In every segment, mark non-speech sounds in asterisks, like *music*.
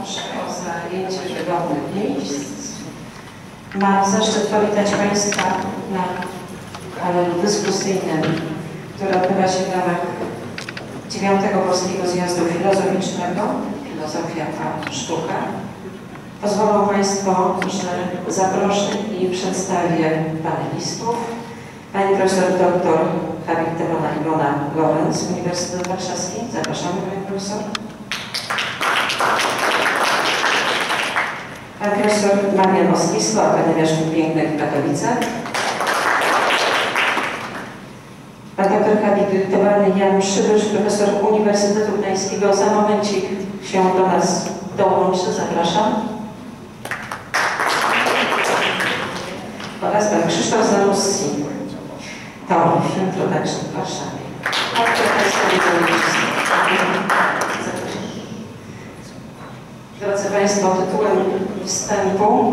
proszę o zajęcie wygodnych miejsc. Mam zaszczyt powitać Państwa na panelu dyskusyjnym, który odbywa się w ramach dziewiątego Polskiego Zjazdu Filozoficznego Filozofia a Sztuka. Pozwolą Państwo, że zaproszę i przedstawię panelistów. Pani profesor dr habilitowana Iwona Lorenz, Uniwersytet Warszawski. Zapraszamy Pani Profesor. Pan profesor Marian Oskisko, Akademia Sztuk Pięknych w Katowicach. Pan doktor habilitowany Jan Przybysz, profesor Uniwersytetu Gdańskiego. Za momencik się do nas dołączy. Zapraszam. Oraz pan Krzysztof Zanussi, to Film Production w Warszawie. Drodzy Państwo, tytułem wstępu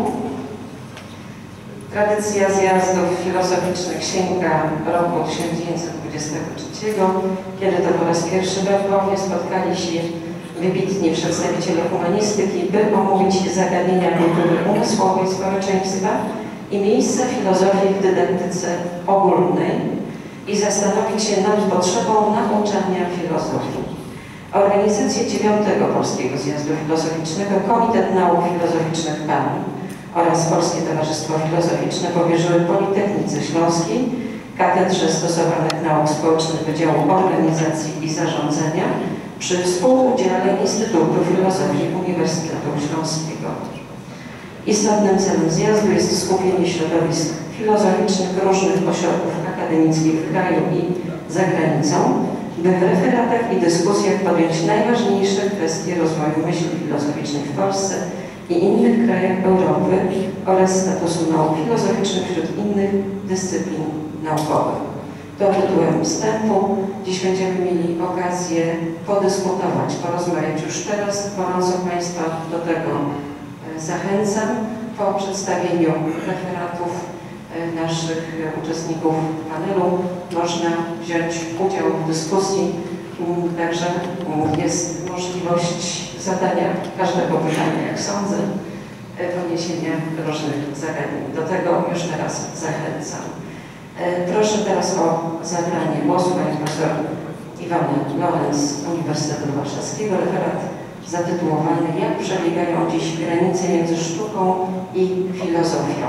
Tradycja zjazdów filozoficznych sięga roku 1923, kiedy to po raz pierwszy we Lwowie spotkali się wybitni przedstawiciele humanistyki, by omówić zagadnienia kultury umysłowej społeczeństwa i miejsce filozofii w dydaktyce ogólnej i zastanowić się nad potrzebą nauczania filozofii. Organizację dziewiątego Polskiego Zjazdu Filozoficznego Komitet Nauk Filozoficznych PAN oraz Polskie Towarzystwo Filozoficzne powierzyły Politechnice Śląskiej, Katedrze Stosowanych Nauk Społecznych Wydziału Organizacji i Zarządzania przy współudziale Instytutu Filozofii Uniwersytetu Śląskiego. Istotnym celem zjazdu jest skupienie środowisk filozoficznych różnych ośrodków akademickich w kraju i za granicą, by w referatach i dyskusjach podjąć najważniejsze kwestie rozwoju myśli filozoficznej w Polsce i innych krajach Europy oraz statusu nauk filozoficznych wśród innych dyscyplin naukowych. To tytułem wstępu. Dziś będziemy mieli okazję podyskutować, porozmawiać już teraz. Gorąco Państwa do tego zachęcam. Po przedstawieniu referatów naszych uczestników panelu można wziąć udział w dyskusji, także jest możliwość zadania każdego pytania, jak sądzę, poniesienia różnych zagadnień. Do tego już teraz zachęcam. Proszę teraz o zabranie głosu Pani Profesor Iwony Lorenz Uniwersytetu Warszawskiego, referat zatytułowany Jak przebiegają dziś granice między sztuką i filozofią.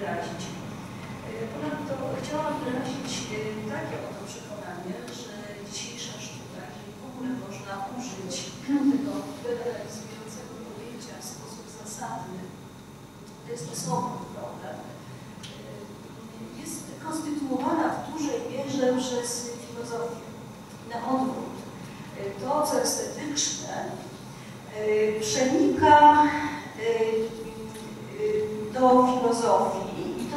wyrazić. E, ponadto chciałam wyrazić e, takie oto przekonanie, że dzisiejsza sztuka, jeżeli w ogóle można użyć *laughs* tego federalizującego pojęcia w sposób zasadny, to jest osobny problem, e, jest konstytuowana w dużej mierze przez filozofię. Na odwrót, to co estetyczne przenika do filozofii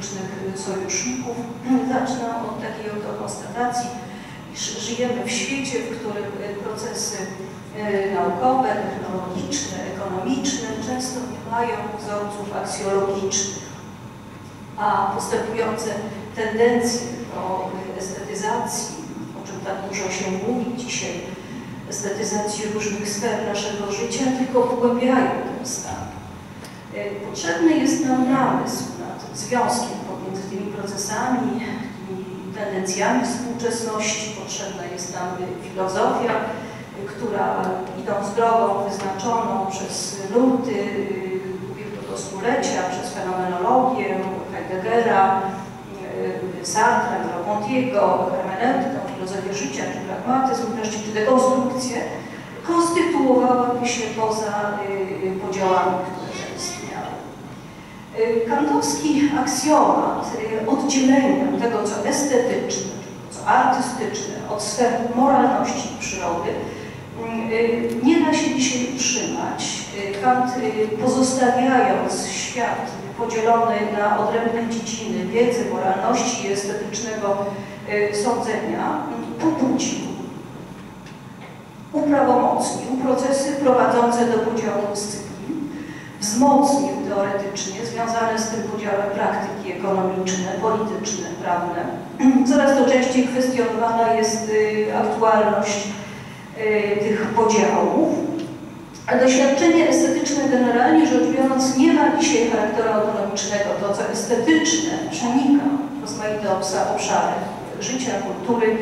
filozoficznych sojuszników. *clears throat* Zacznę od takiej oto konstatacji, iż żyjemy w świecie, w którym procesy naukowe, technologiczne, ekonomiczne często nie mają wzorców aksjologicznych, a postępujące tendencje do estetyzacji, o czym tak dużo się mówi dzisiaj, estetyzacji różnych sfer naszego życia, tylko pogłębiają ten stan. Potrzebny jest nam namysł związkiem pomiędzy tymi procesami, tymi tendencjami współczesności. Potrzebna jest nam filozofia, która idąc drogą wyznaczoną przez nurty ubiegłego stulecia, przez fenomenologię Heideggera, Sartre, Merleau-Pontiego, hermeneutykę, filozofię życia, czy pragmatyzm, wreszcie czy dekonstrukcję, konstytuowałaby się poza podziałami, które. Kantowski aksjomat oddzielenia tego, co estetyczne, co artystyczne od sfer moralności przyrody nie da się dzisiaj utrzymać. Kant pozostawiając świat podzielony na odrębne dziedziny wiedzy, moralności i estetycznego sądzenia, pobudził, uprawomocnił procesy prowadzące do podziału dyscyplin, wzmocnił teoretycznie związane z tym podziałem praktyki ekonomiczne, polityczne, prawne. *clears throat* Coraz to częściej kwestionowana jest aktualność tych podziałów. A doświadczenie estetyczne generalnie rzecz biorąc nie ma dzisiaj charakteru autonomicznego. To, co estetyczne, przenika rozmaite obszary życia, kultury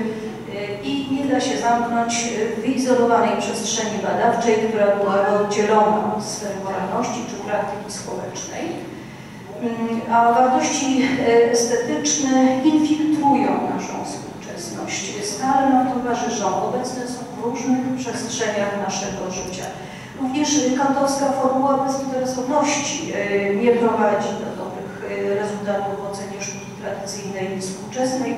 i nie da się zamknąć w wyizolowanej przestrzeni badawczej, która była oddzielona od sfery moralności czy praktyki społecznej. A wartości estetyczne infiltrują naszą współczesność, stale nam towarzyszą, obecne są w różnych przestrzeniach naszego życia. Również kantowska formuła bezinteresowności nie prowadzi do dobrych rezultatów w ocenie sztuki tradycyjnej i współczesnej.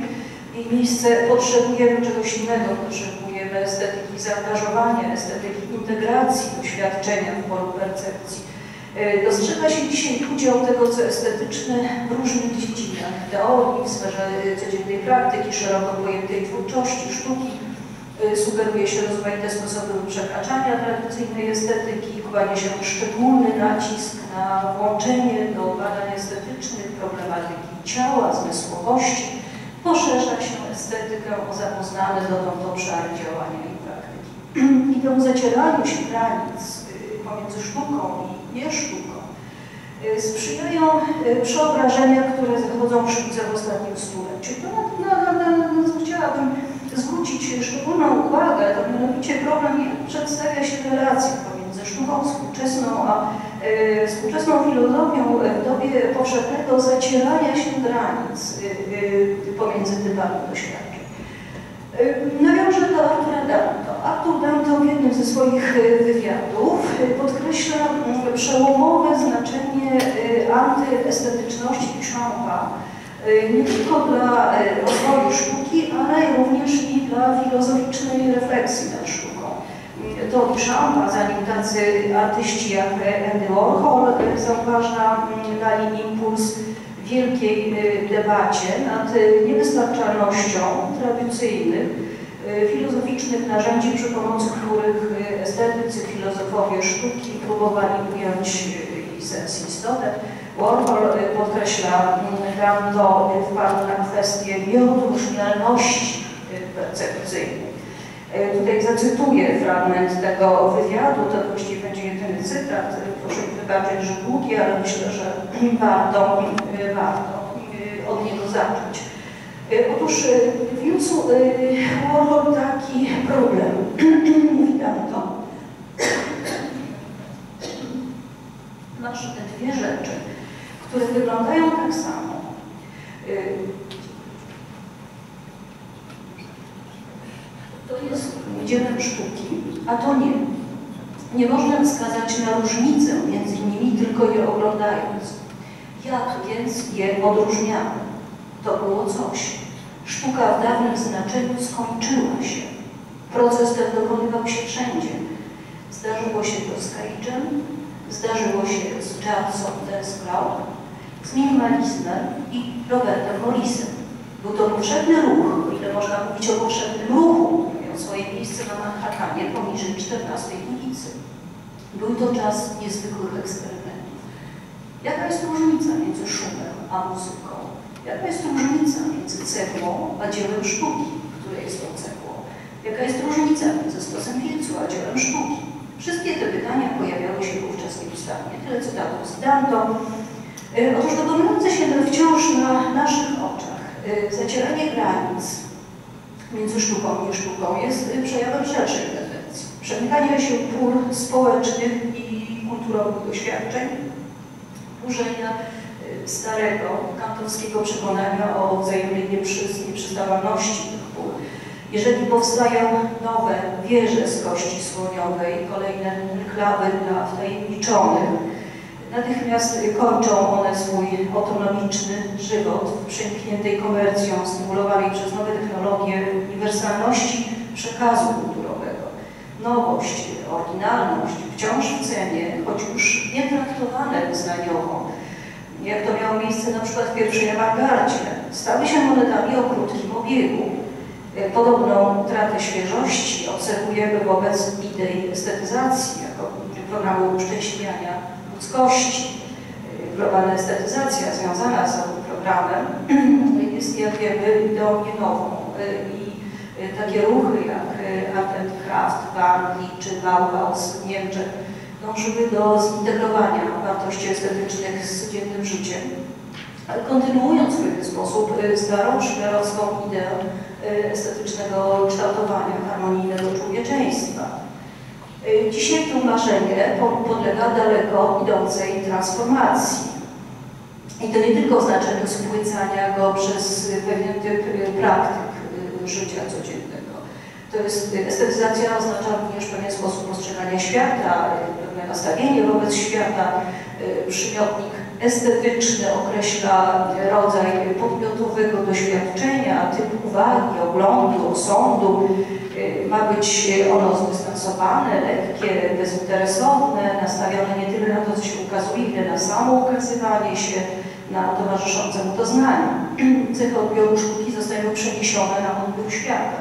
Jej miejsce potrzebujemy czegoś innego, potrzebujemy estetyki zaangażowania, estetyki integracji doświadczenia w polu percepcji. Dostrzega się dzisiaj udział tego, co estetyczne w różnych dziedzinach. Teorii, w sferze codziennej praktyki, szeroko pojętej twórczości, sztuki, sugeruje się rozmaite sposoby przekraczania tradycyjnej estetyki, kładzie się szczególny nacisk na włączenie do badań estetycznych problematyki ciała, zmysłowości, poszerza się estetykę o zapoznane dotąd obszary działania i praktyki. *clears throat* Idą zacieraniu się granic pomiędzy sztuką i niesztuką sprzyjają przeobrażenia, które zachodzą w sztuce w ostatnim stuleciu. To na, na, na, na, chciałabym zwrócić szczególną uwagę, to mianowicie problem, jak przedstawia się relacja pomiędzy sztuką współczesną a y, współczesną filozofią w dobie powszechnego zacierania się granic y, pomiędzy typami doświadczeń. Nawiążę do Artura Danto. Artur Danto w jednym ze swoich wywiadów podkreśla przełomowe znaczenie antyestetyczności Duchampa nie tylko dla rozwoju sztuki, ale również i dla filozoficznej refleksji nad sztuką. To Duchampa, zanim tacy artyści jak Andy Warhol, zauważa, dali impuls wielkiej debacie nad niewystarczalnością tradycyjnych filozoficznych narzędzi, przy pomocy których estetycy, filozofowie sztuki próbowali ująć sens istotę. Warhol podkreśla tam to wpadł na kwestię nieodróżnialności percepcyjnej. Tutaj zacytuję fragment tego wywiadu, to właściwie będzie jedyny cytat, proszę mi wybaczyć, że długi, ale myślę, że *clears throat* warto, warto od niego zacząć. Otóż wniósł Warhol taki problem, *clears throat* mówi tam to. Masz te dwie rzeczy, które wyglądają tak samo. To jest dziełem sztuki, a to nie. Nie można wskazać na różnicę między nimi, tylko je oglądając. Jak więc je odróżniamy? To było coś. Sztuka w dawnym znaczeniu skończyła się. Proces ten dokonywał się wszędzie. Zdarzyło się to z Cage'em, zdarzyło się z Charlesem Denscrow, z minimalizmem i Robertem Morrisem. Był to powszechny ruch, o ile można mówić o powszechnym ruchu, swoje miejsce na Manhattanie poniżej 14 ulicy. Był to czas niezwykłych eksperymentów. Jaka jest różnica między szumem a muzyką? Jaka jest różnica między cegłą a dziełem sztuki, które jest tą cegłą? Jaka jest różnica między stosem wiecu a dziełem sztuki? Wszystkie te pytania pojawiały się wówczas nieustannie. Tyle cytatów z Dando. E, otóż dokonujące się wciąż na naszych oczach e, zacieranie granic między sztuką i niesztuką jest e, przejawem szerszej tendencji. Przemykania się pól społecznych i kulturowych doświadczeń, burzenia starego kantowskiego przekonania o wzajemnej nieprzystawalności tych pól. Jeżeli powstają nowe wieże z kości słoniowej, kolejne klawy dla wtajemniczonych, natychmiast kończą one swój autonomiczny żywot w przenikniętej komercją, stymulowanej przez nowe technologie uniwersalności przekazu kulturowego. Nowość, oryginalność wciąż w cenie, choć już nie traktowane wyznaniowo, jak to miało miejsce na przykład w pierwszej awangardzie, stały się monetami o krótkim obiegu. Podobną utratę świeżości obserwujemy wobec idei estetyzacji jako programu uszczęśliwiania ludzkości. Globalna estetyzacja związana z tym programem jest, jak wiemy, nie nową i takie ruchy jak Art and Craft w Anglii czy Bauhaus w Niemczech dążyły do zintegrowania wartości estetycznych z codziennym życiem, kontynuując w pewien sposób starą szmerowską ideę estetycznego kształtowania harmonijnego człowieczeństwa. Y, dzisiaj to marzenie podlega daleko idącej transformacji. I to nie tylko w znaczeniu spłycania go przez pewien typ praktyk życia codziennego. To jest estetyzacja oznacza również pewien sposób postrzegania świata, pewne nastawienie wobec świata. Y, przymiotnik estetyczny określa rodzaj podmiotowego doświadczenia, typ uwagi, oglądu, osądu. Y, ma być ono zdystansowane, lekkie, bezinteresowne, nastawione nie tyle na to, co się ukazuje, ile na samo ukazywanie się, na towarzyszące mu doznania. *clears throat* Cechy odbioru sztuki zostają przeniesione na odbiór świata.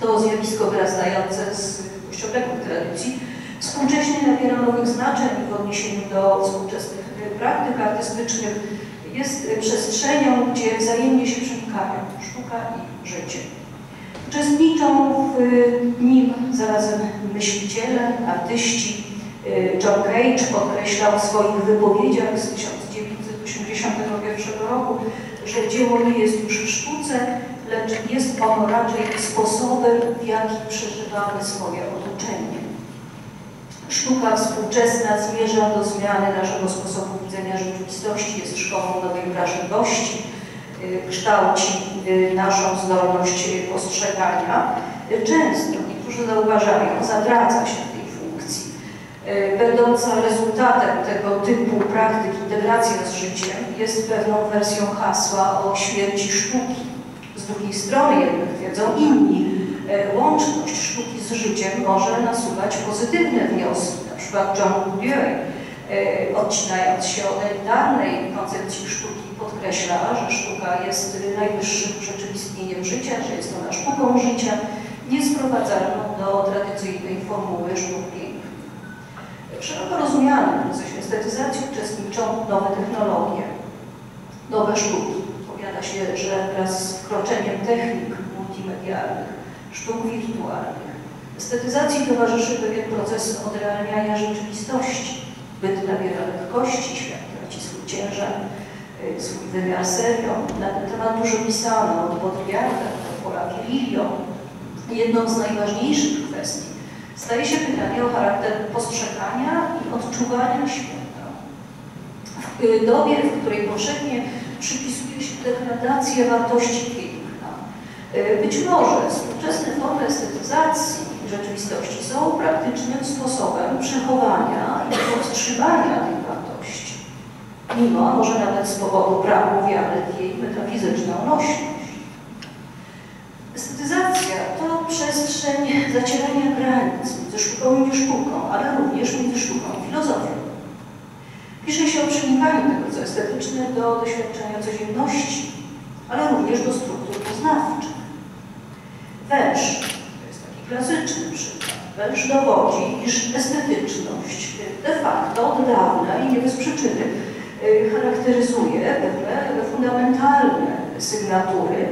To zjawisko wyrastające z kościołowego tradycji współcześnie nabiera nowych znaczeń w odniesieniu do współczesnych praktyk artystycznych. Jest przestrzenią, gdzie wzajemnie się przenikają sztuka i życie. Uczestniczą w nim zarazem myśliciele, artyści. John Cage podkreślał w swoich wypowiedziach z 1981 roku, że dzieło nie jest już w sztuce, lecz jest ono raczej sposobem, w jaki przeżywamy swoje otoczenie. Sztuka współczesna zmierza do zmiany naszego sposobu widzenia rzeczywistości, jest szkołą nowej wrażliwości, y, kształci y, naszą zdolność postrzegania. Często, niektórzy zauważają, zatraca się tej funkcji. Y, będąca rezultatem tego typu praktyk integracji z życiem jest pewną wersją hasła o śmierci sztuki z drugiej strony jednak twierdzą inni, łączność sztuki z życiem może nasuwać pozytywne wnioski. Na przykład John e, odcinając się od elitarnej koncepcji sztuki, podkreśla, że sztuka jest najwyższym urzeczywistnieniem życia, że jest ona sztuką życia, niesprowadzalną do tradycyjnej formuły sztuk pięknych. W szeroko rozumianym procesie estetyzacji uczestniczą nowe technologie, nowe sztuki Powiada się, że wraz z wkroczeniem technik multimedialnych, sztuk wirtualnych, estetyzacji towarzyszy pewien proces odrealniania rzeczywistości. Byt nabiera lekkości, świat traci swój ciężar, swój wymiar serio. Na ten temat dużo pisano od Baudrillarda do Paula Virilio. Jedną z najważniejszych kwestii staje się pytanie o charakter postrzegania i odczuwania świata. W y, dobie, w której powszechnie przypisuje się degradację wartości piękna. E, być może współczesne formy estetyzacji rzeczywistości są praktycznym sposobem przechowania i podtrzymania tej wartości, mimo, może nawet z powodu braku wiary w jej metafizyczną nośność. Estetyzacja to przestrzeń zacierania granic między sztuką i niesztuką, ale również między sztuką i filozofią. Pisze się o przenikaniu tego, co estetyczne, do doświadczenia codzienności, ale również do struktur poznawczych. Węż, to jest taki klasyczny przykład, węż dowodzi, iż estetyczność de facto od dawna i nie bez przyczyny charakteryzuje pewne fundamentalne sygnatury,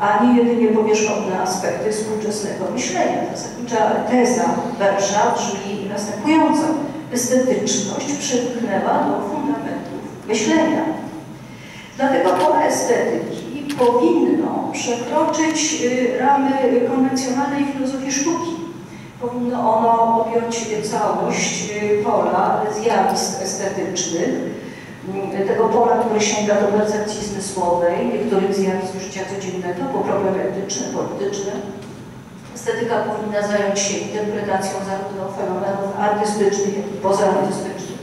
a nie jedynie powierzchowne aspekty współczesnego myślenia. Zasadnicza teza Węża brzmi następująco. Estetyczność przymknęła do fundamentów myślenia. Dlatego pole estetyki powinno przekroczyć y, ramy konwencjonalnej filozofii sztuki. Powinno ono objąć całość y, pola zjawisk estetycznych, y, tego pola, które sięga do percepcji zmysłowej, niektórych zjawisk życia codziennego, po problemy etyczne, polityczne. Estetyka powinna zająć się interpretacją zarówno fenomenów artystycznych, jak i pozaartystycznych,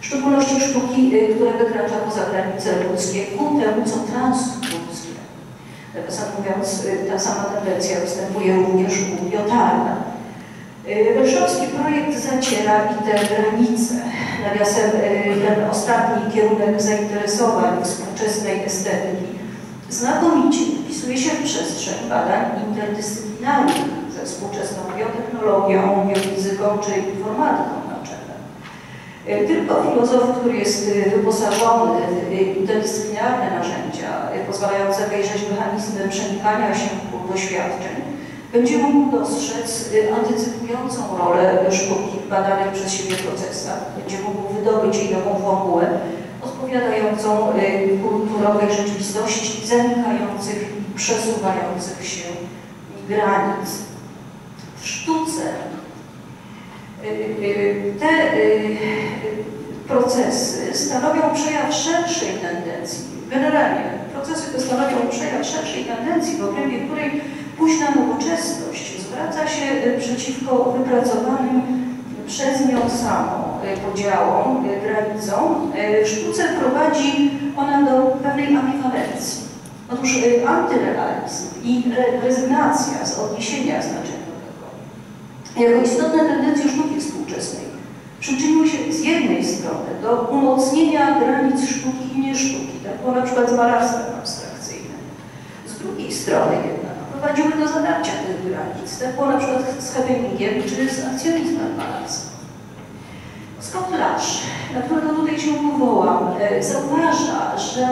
w szczególności sztuki, która wykracza poza granice ludzkie, ku temu, co transludzkie. Nawiasem mówiąc, ta sama tendencja występuje również u Jotarda. Warszawski projekt zaciera i te granice. Nawiasem ten ostatni kierunek zainteresowań współczesnej estetyki znakomicie wpisuje się w przestrzeń badań interdyscyplinarnych ze współczesną biotechnologią, biofizyką czy informatyką na czele. Tylko filozof, który jest wyposażony w interdyscyplinarne narzędzia pozwalające wejrzeć mechanizmy przenikania się doświadczeń, będzie mógł dostrzec antycypującą rolę sztuki w badanych przez siebie procesach, będzie mógł wydobyć jej nową formułę, odpowiadającą kulturowej rzeczywistości zanikających i przesuwających się granic. W sztuce te procesy stanowią przejaw szerszej tendencji. Generalnie procesy te stanowią przejaw szerszej tendencji, w obrębie której późna nowoczesność zwraca się przeciwko wypracowanym przez nią samą podziałom, granicom. W sztuce prowadzi ona do pewnej ambiwalencji. Otóż antyrealizm i rezygnacja z odniesienia znaczeniowego jako istotne tendencje sztuki współczesnej przyczyniły się z jednej strony do umocnienia granic sztuki i niesztuki, tak było na przykład z malarstwem abstrakcyjnym. Z drugiej strony jednak prowadziły do zadarcia tych granic, tak było na przykład z Hemingiem czy z akcjonizmem malarstwa. Scott Lash, na którego tutaj się powołam, zauważa, że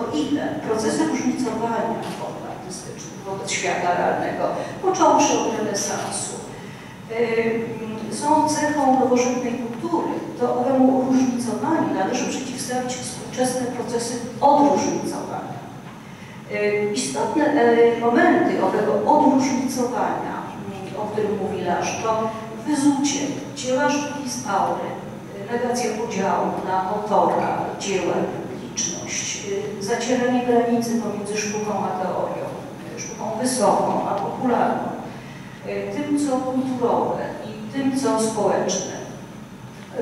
o ile procesy różnicowania form artystycznych wobec świata realnego, począwszy od renesansu, są cechą nowożytnej kultury, to owemu różnicowaniu należy przeciwstawić współczesne procesy odróżnicowania. Istotne momenty owego odróżnicowania, o którym mówi Lasz, to wyzucie dzieła sztuki z aury, negacja podziału na autora, dzieła, publiczność, zacieranie granicy pomiędzy sztuką a teorią, sztuką wysoką a popularną, tym co kulturowe i tym co społeczne.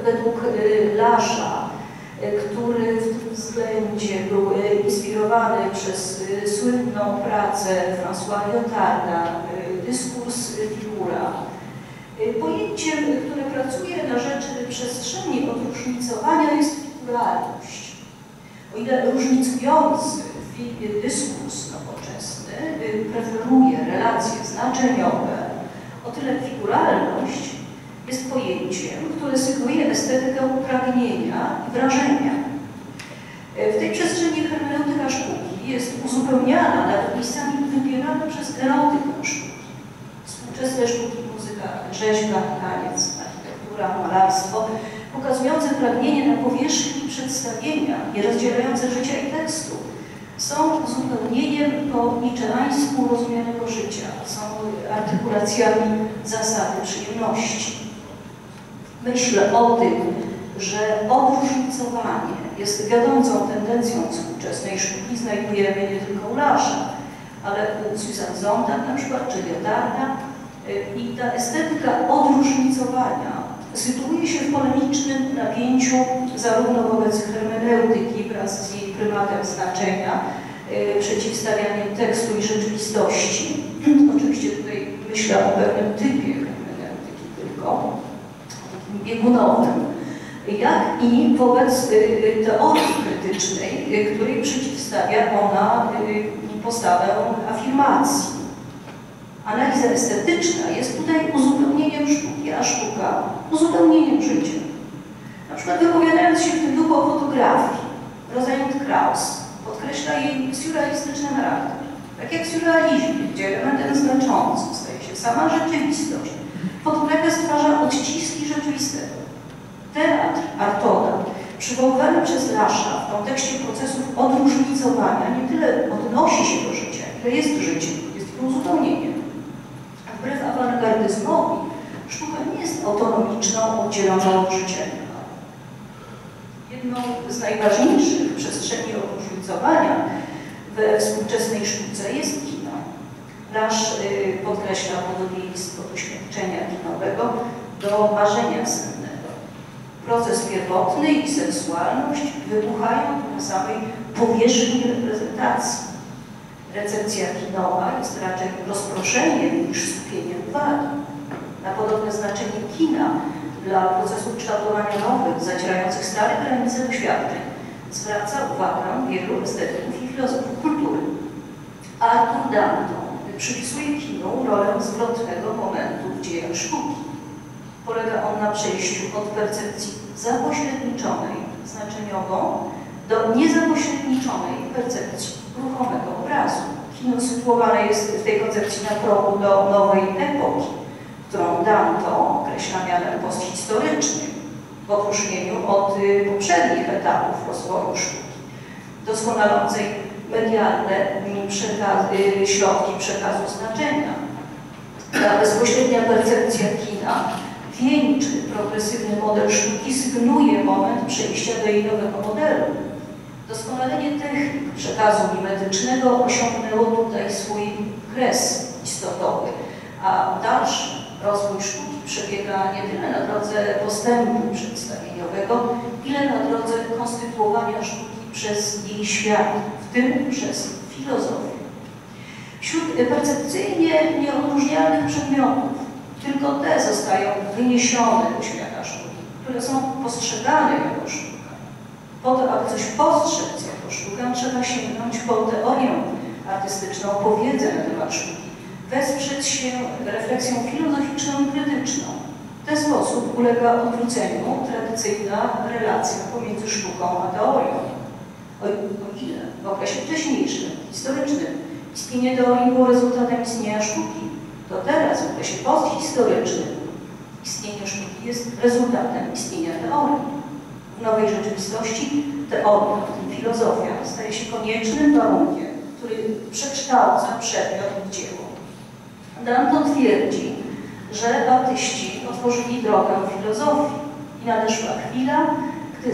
Według Lasza, który w tym względzie był inspirowany przez słynną pracę François Lyotharda, dyskurs figura, Pojęciem, które pracuje na rzecz przestrzeni odróżnicowania jest figuralność. O ile różnicujący dyskurs nowoczesny preferuje relacje znaczeniowe, o tyle figuralność jest pojęciem, które sygnuje estetykę pragnienia i wrażenia. W tej przestrzeni hermeneutyka sztuki jest uzupełniana, nawet miejscami wybierana przez erotykę sztuki. Współczesne sztuki rzeźba, taniec, architektura, malarstwo, pokazujące pragnienie na powierzchni przedstawienia i rozdzielające życia i tekstu, są zupełnieniem po niczeańsku rozumianego życia, są artykulacjami zasady przyjemności. Myślę o tym, że odróżnicowanie jest wiodącą tendencją współczesnej sztuki, znajdujemy nie tylko u Lasza, ale u Susan Zonda na przykład, czy Leotarda, i ta estetyka odróżnicowania sytuuje się w polemicznym napięciu zarówno wobec hermeneutyki wraz z jej prymatem znaczenia, y, przeciwstawianiem tekstu i rzeczywistości. *clears throat* Oczywiście tutaj myślę o pewnym typie hermeneutyki tylko, biegunowym, jak i wobec y, teorii krytycznej, y, której przeciwstawia ona postawę afirmacji. Analiza estetyczna jest tutaj uzupełnieniem sztuki, a sztuka uzupełnieniem życia. Na przykład wypowiadając się w tym duchu o fotografii, Rosalind Krauss podkreśla jej surrealistyczny charakter. Tak jak w surrealizmie, gdzie elementem znaczącym staje się sama rzeczywistość, fotografia stwarza odciski rzeczywistego. Teatr Artoda, przywoływany przez Lasza w kontekście procesów odróżnicowania, nie tyle odnosi się do życia, ile jest życiem, jest jego uzupełnieniem. Wbrew awangardyzmowi, sztuka nie jest autonomiczną, oddzieloną od życia. Jedną z najważniejszych przestrzeni różnicowania we współczesnej sztuce jest kino. Nasz y, podkreśla podobieństwo doświadczenia kinowego do marzenia sennego. Proces pierwotny i seksualność wybuchają na samej powierzchni reprezentacji. Recepcja kinowa jest raczej rozproszeniem niż skupieniem uwagi. Na podobne znaczenie kina dla procesów kształtowania nowych, zacierających stare granice doświadczeń, zwraca uwagę wielu estetyków i filozofów kultury. Arthur Danton przypisuje kinu rolę zwrotnego momentu w dziejach sztuki. Polega on na przejściu od percepcji zapośredniczonej, znaczeniowo, do niezapośredniczonej percepcji ruchomego obrazu. Kino sytuowane jest w tej koncepcji na progu do nowej epoki, którą Danton określa mianem posthistorycznym w odróżnieniu od y, poprzednich etapów rozwoju sztuki, doskonalącej medialne przekazy, środki przekazu znaczenia. Ta bezpośrednia percepcja kina wieńczy progresywny model sztuki, sygnuje moment przejścia do jej nowego modelu. Doskonalenie technik przekazu mimetycznego osiągnęło tutaj swój kres istotowy, a dalszy rozwój sztuki przebiega nie tyle na drodze postępu przedstawieniowego, ile na drodze konstytuowania sztuki przez jej świat, w tym przez filozofię. Wśród percepcyjnie nieodróżnialnych przedmiotów tylko te zostają wyniesione do świata sztuki, które są postrzegane jako sztuka. Po to, aby coś postrzec jako sztukę, trzeba sięgnąć po teorię artystyczną, po wiedzę na temat sztuki wesprzeć się refleksją filozoficzną i krytyczną. W ten sposób ulega odwróceniu tradycyjna relacja pomiędzy sztuką a teorią. O, o ile w okresie wcześniejszym, historycznym, istnienie teorii było rezultatem istnienia sztuki, to teraz w okresie posthistorycznym istnienie sztuki jest rezultatem istnienia teorii. W nowej rzeczywistości teoria, w tym filozofia, staje się koniecznym warunkiem, który przekształca przedmiot w dzieło. Danton twierdzi, że artyści otworzyli drogę filozofii i nadeszła chwila,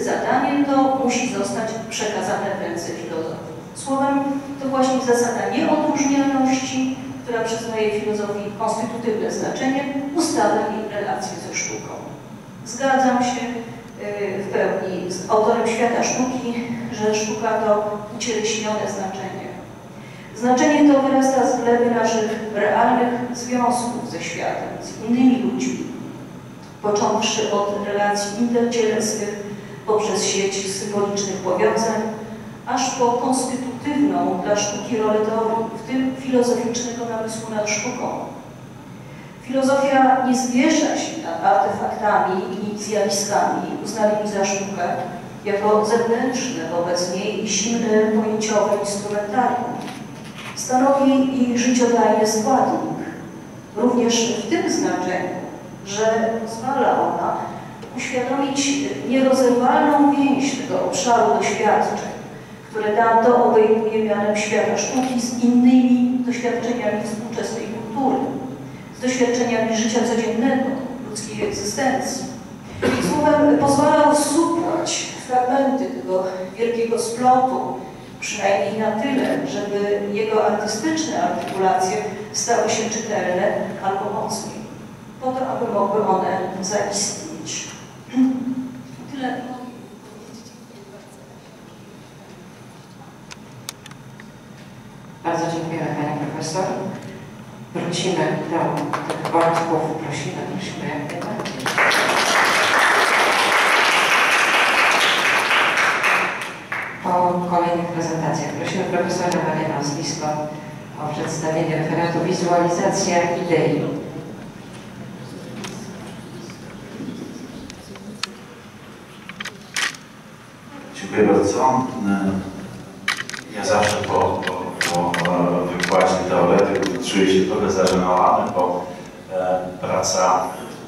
zadanie to musi zostać przekazane w ręce filozofów. Słowem, to właśnie zasada nieodróżnialności, która przyznaje filozofii konstytutywne znaczenie, ustala jej relacje ze sztuką. Zgadzam się y, w pełni z autorem świata sztuki, że sztuka to ucieleśnione znaczenie Znaczenie to wyrasta z gleby naszych realnych związków ze światem, z innymi ludźmi, począwszy od relacji intercieleskich poprzez sieć symbolicznych powiązań, aż po konstytutywną dla sztuki rolę teorii, w tym filozoficznego namysłu nad sztuką. Filozofia nie zwiesza się nad artefaktami i zjawiskami uznanymi za sztukę, jako zewnętrzne wobec niej zimne pojęciowe instrumentarium stanowi jej życiodajny składnik. Również w tym znaczeniu, że pozwala ona uświadomić nierozerwalną więź tego obszaru doświadczeń, które Dante obejmuje mianem świata sztuki z innymi doświadczeniami współczesnej kultury, z doświadczeniami życia codziennego, ludzkiej egzystencji. Słowem pozwala osupłać fragmenty tego wielkiego splotu przynajmniej na tyle, żeby jego artystyczne artykulacje stały się czytelne albo mocniej, po to, aby mogły one zaistnieć. Bardzo dziękujemy Pani Profesor. Wrócimy do tych wątków. Prosimy, prosimy jak. Po kolejnych prezentacjach prosimy profesora Mariana Zlisko o przedstawienie referatu Wizualizacja idei. Dziękuję bardzo. Ja zawsze po, po, po wykładzie teoretyków czuję się trochę zażenowany, bo e, praca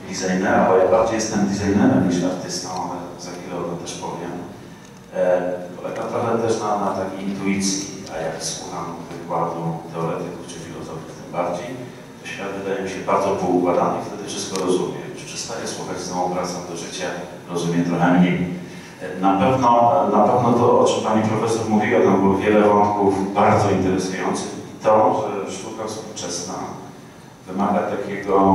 designera, bo ja bardziej jestem designerem niż artystą, ale za chwilę o tym też powiem. E, polega trochę też na, na takiej intuicji, a jak słucham wykładu teoretyków czy filozofów tym bardziej, to świat wydaje mi się bardzo poukładany i wtedy wszystko rozumiem. Już przestaję słuchać, znowu wracam do życia, rozumiem trochę mniej. Na pewno, na pewno to, o czym Pani Profesor mówiła, tam było wiele wątków bardzo interesujących. To, że sztuka współczesna wymaga takiego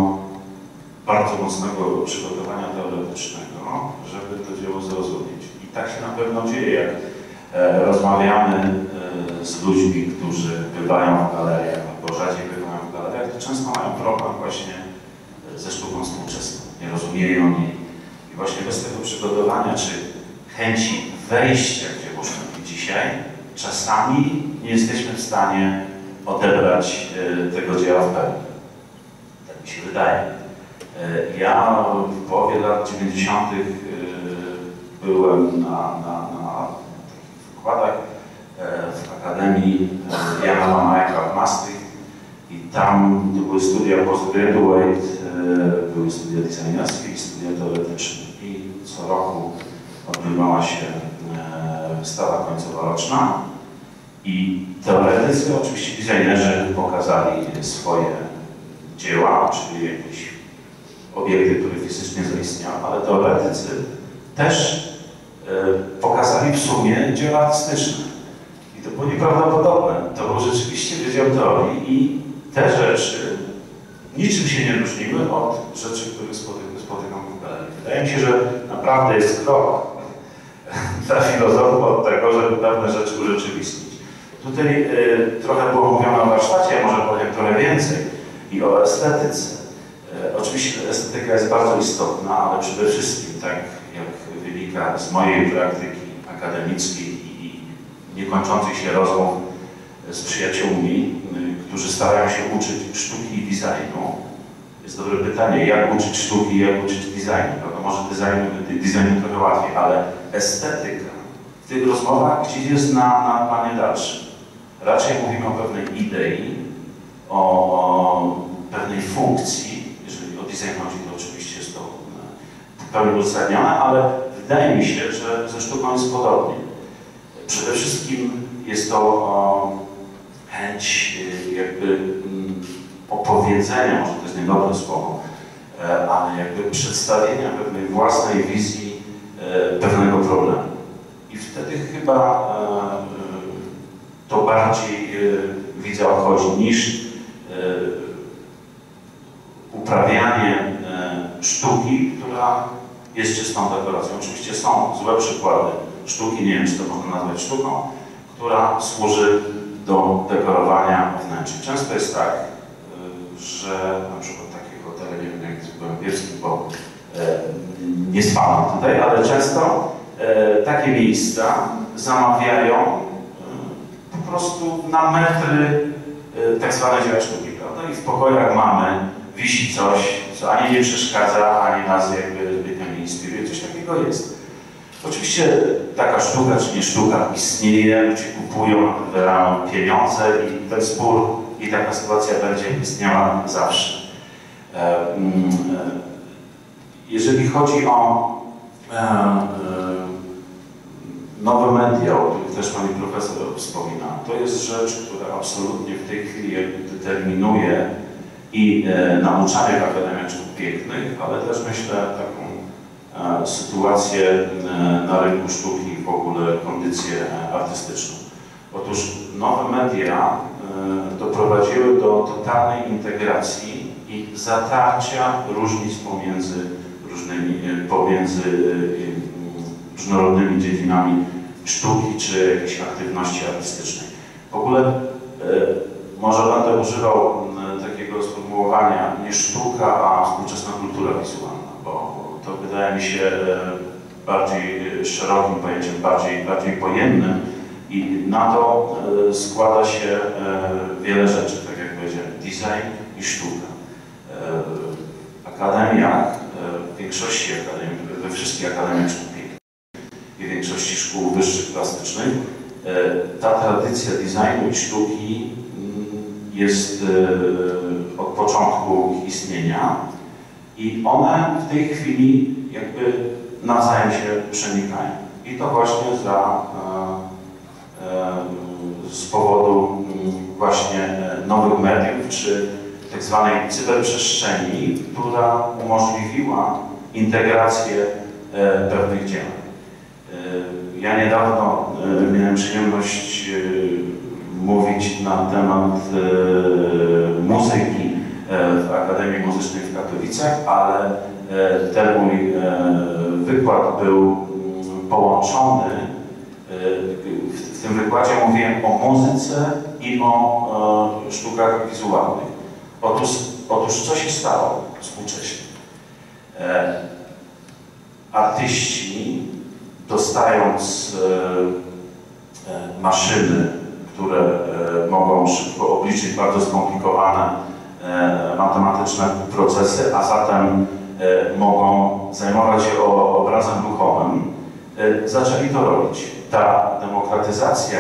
bardzo mocnego przygotowania teoretycznego, żeby to dzieło zrozumieć. I tak się na pewno dzieje, jak e, rozmawiamy e, z ludźmi, którzy bywają w galeriach, albo rzadziej bywają w galeriach, to często mają problem właśnie ze sztuką współczesną. Nie rozumieją jej. I właśnie bez tego przygotowania, czy chęci wejścia dzieło sztuki dzisiaj, czasami nie jesteśmy w stanie odebrać e, tego dzieła w pełni. Tak mi się wydaje. E, ja w połowie lat 90. e, byłem na, na, na wykładach w Akademii Jana Mamajka w Maastricht i tam były studia postgraduate, były studia designerskie i studia teoretyczne. I co roku odbywała się e, wystawa końcowa roczna i teoretycy, oczywiście designerzy pokazali swoje dzieła, czyli jakieś obiekty, które fizycznie zaistniały, ale teoretycy też e, pokazali w sumie dzieła artystyczne. I to było nieprawdopodobne. To był rzeczywiście wydział teorii i te rzeczy niczym się nie różniły od rzeczy, które spotykam w galerii. Wydaje mi się, że naprawdę jest krok dla filozofów od tego, żeby pewne rzeczy urzeczywistnić. Tutaj y, trochę było mówione o warsztacie, a może powiem trochę więcej i o estetyce. Y, oczywiście estetyka jest bardzo istotna, ale przede wszystkim, tak jak wynika z mojej praktyki akademickiej i niekończących się rozmów z przyjaciółmi, y, którzy starają się uczyć sztuki i designu, jest dobre pytanie, jak uczyć sztuki, jak uczyć designu. No może designu, designu trochę łatwiej, ale estetyka w tych rozmowach gdzieś jest na, na planie dalszym. Raczej mówimy o pewnej idei, o pewnej funkcji. Jeżeli o design chodzi, to oczywiście jest to w pełni uzasadnione, ale wydaje mi się, że ze sztuką jest podobnie. Przede wszystkim jest to chęć y, jakby mm, opowiedzenia, może to jest niedobre słowo, e, ale jakby przedstawienia pewnej własnej wizji e, pewnego problemu. I wtedy chyba e, to bardziej widzę obchodzi niż uprawianie sztuki, która jest czystą dekoracją. Oczywiście są złe przykłady sztuki, nie wiem czy to można nazwać sztuką, która służy do dekorowania wnętrza. Często jest tak, że na przykład takie hotele, nie wiem jak jest w Gołębierskim, bo e, nie spałem tutaj, ale często e, takie miejsca zamawiają e, po prostu na metry e, tak zwane dzieła sztuki, prawda? I w pokojach mamy, wisi coś, co ani nie przeszkadza, ani nas jakby zbytnio nie inspiruje, coś takiego jest. Oczywiście taka sztuka czy nie sztuka istnieje, ludzie kupują, wybierają pieniądze i ten spór i taka sytuacja będzie istniała zawsze. E, mm, jeżeli chodzi o e, nowe media, o których też Pani Profesor wspomina, to jest rzecz, która absolutnie w tej chwili determinuje i nauczanie w Akademiach Sztuk Pięknych, ale też myślę taką sytuację na rynku sztuki i w ogóle kondycję artystyczną. Otóż nowe media doprowadziły do totalnej integracji i zatarcia różnic pomiędzy różnymi, pomiędzy różnorodnymi dziedzinami sztuki czy jakiejś aktywności artystycznej. W ogóle może będę używał takiego sformułowania nie sztuka, a współczesna kultura wizualna, bo to wydaje mi się bardziej szerokim pojęciem, bardziej, bardziej pojemnym i na to składa się wiele rzeczy, tak jak powiedziałem, design i sztuka. W akademiach, większości akademii, we wszystkich akademiach pięknych i większości szkół wyższych plastycznych ta tradycja designu i sztuki jest od początku ich istnienia i one w tej chwili jakby nawzajem się przenikają. I to właśnie za, z powodu właśnie nowych mediów, czy tak zwanej cyberprzestrzeni, która umożliwiła integrację pewnych dzieł. Ja niedawno miałem przyjemność mówić na temat muzyki w Akademii Muzycznej w Katowicach, ale ten mój wykład był połączony. W tym wykładzie mówiłem o muzyce i o sztukach wizualnych. Otóż, otóż co się stało współcześnie? Artyści dostając maszyny, które mogą szybko obliczyć bardzo skomplikowane matematyczne procesy, a zatem mogą zajmować się obrazem ruchomym, zaczęli to robić. Ta demokratyzacja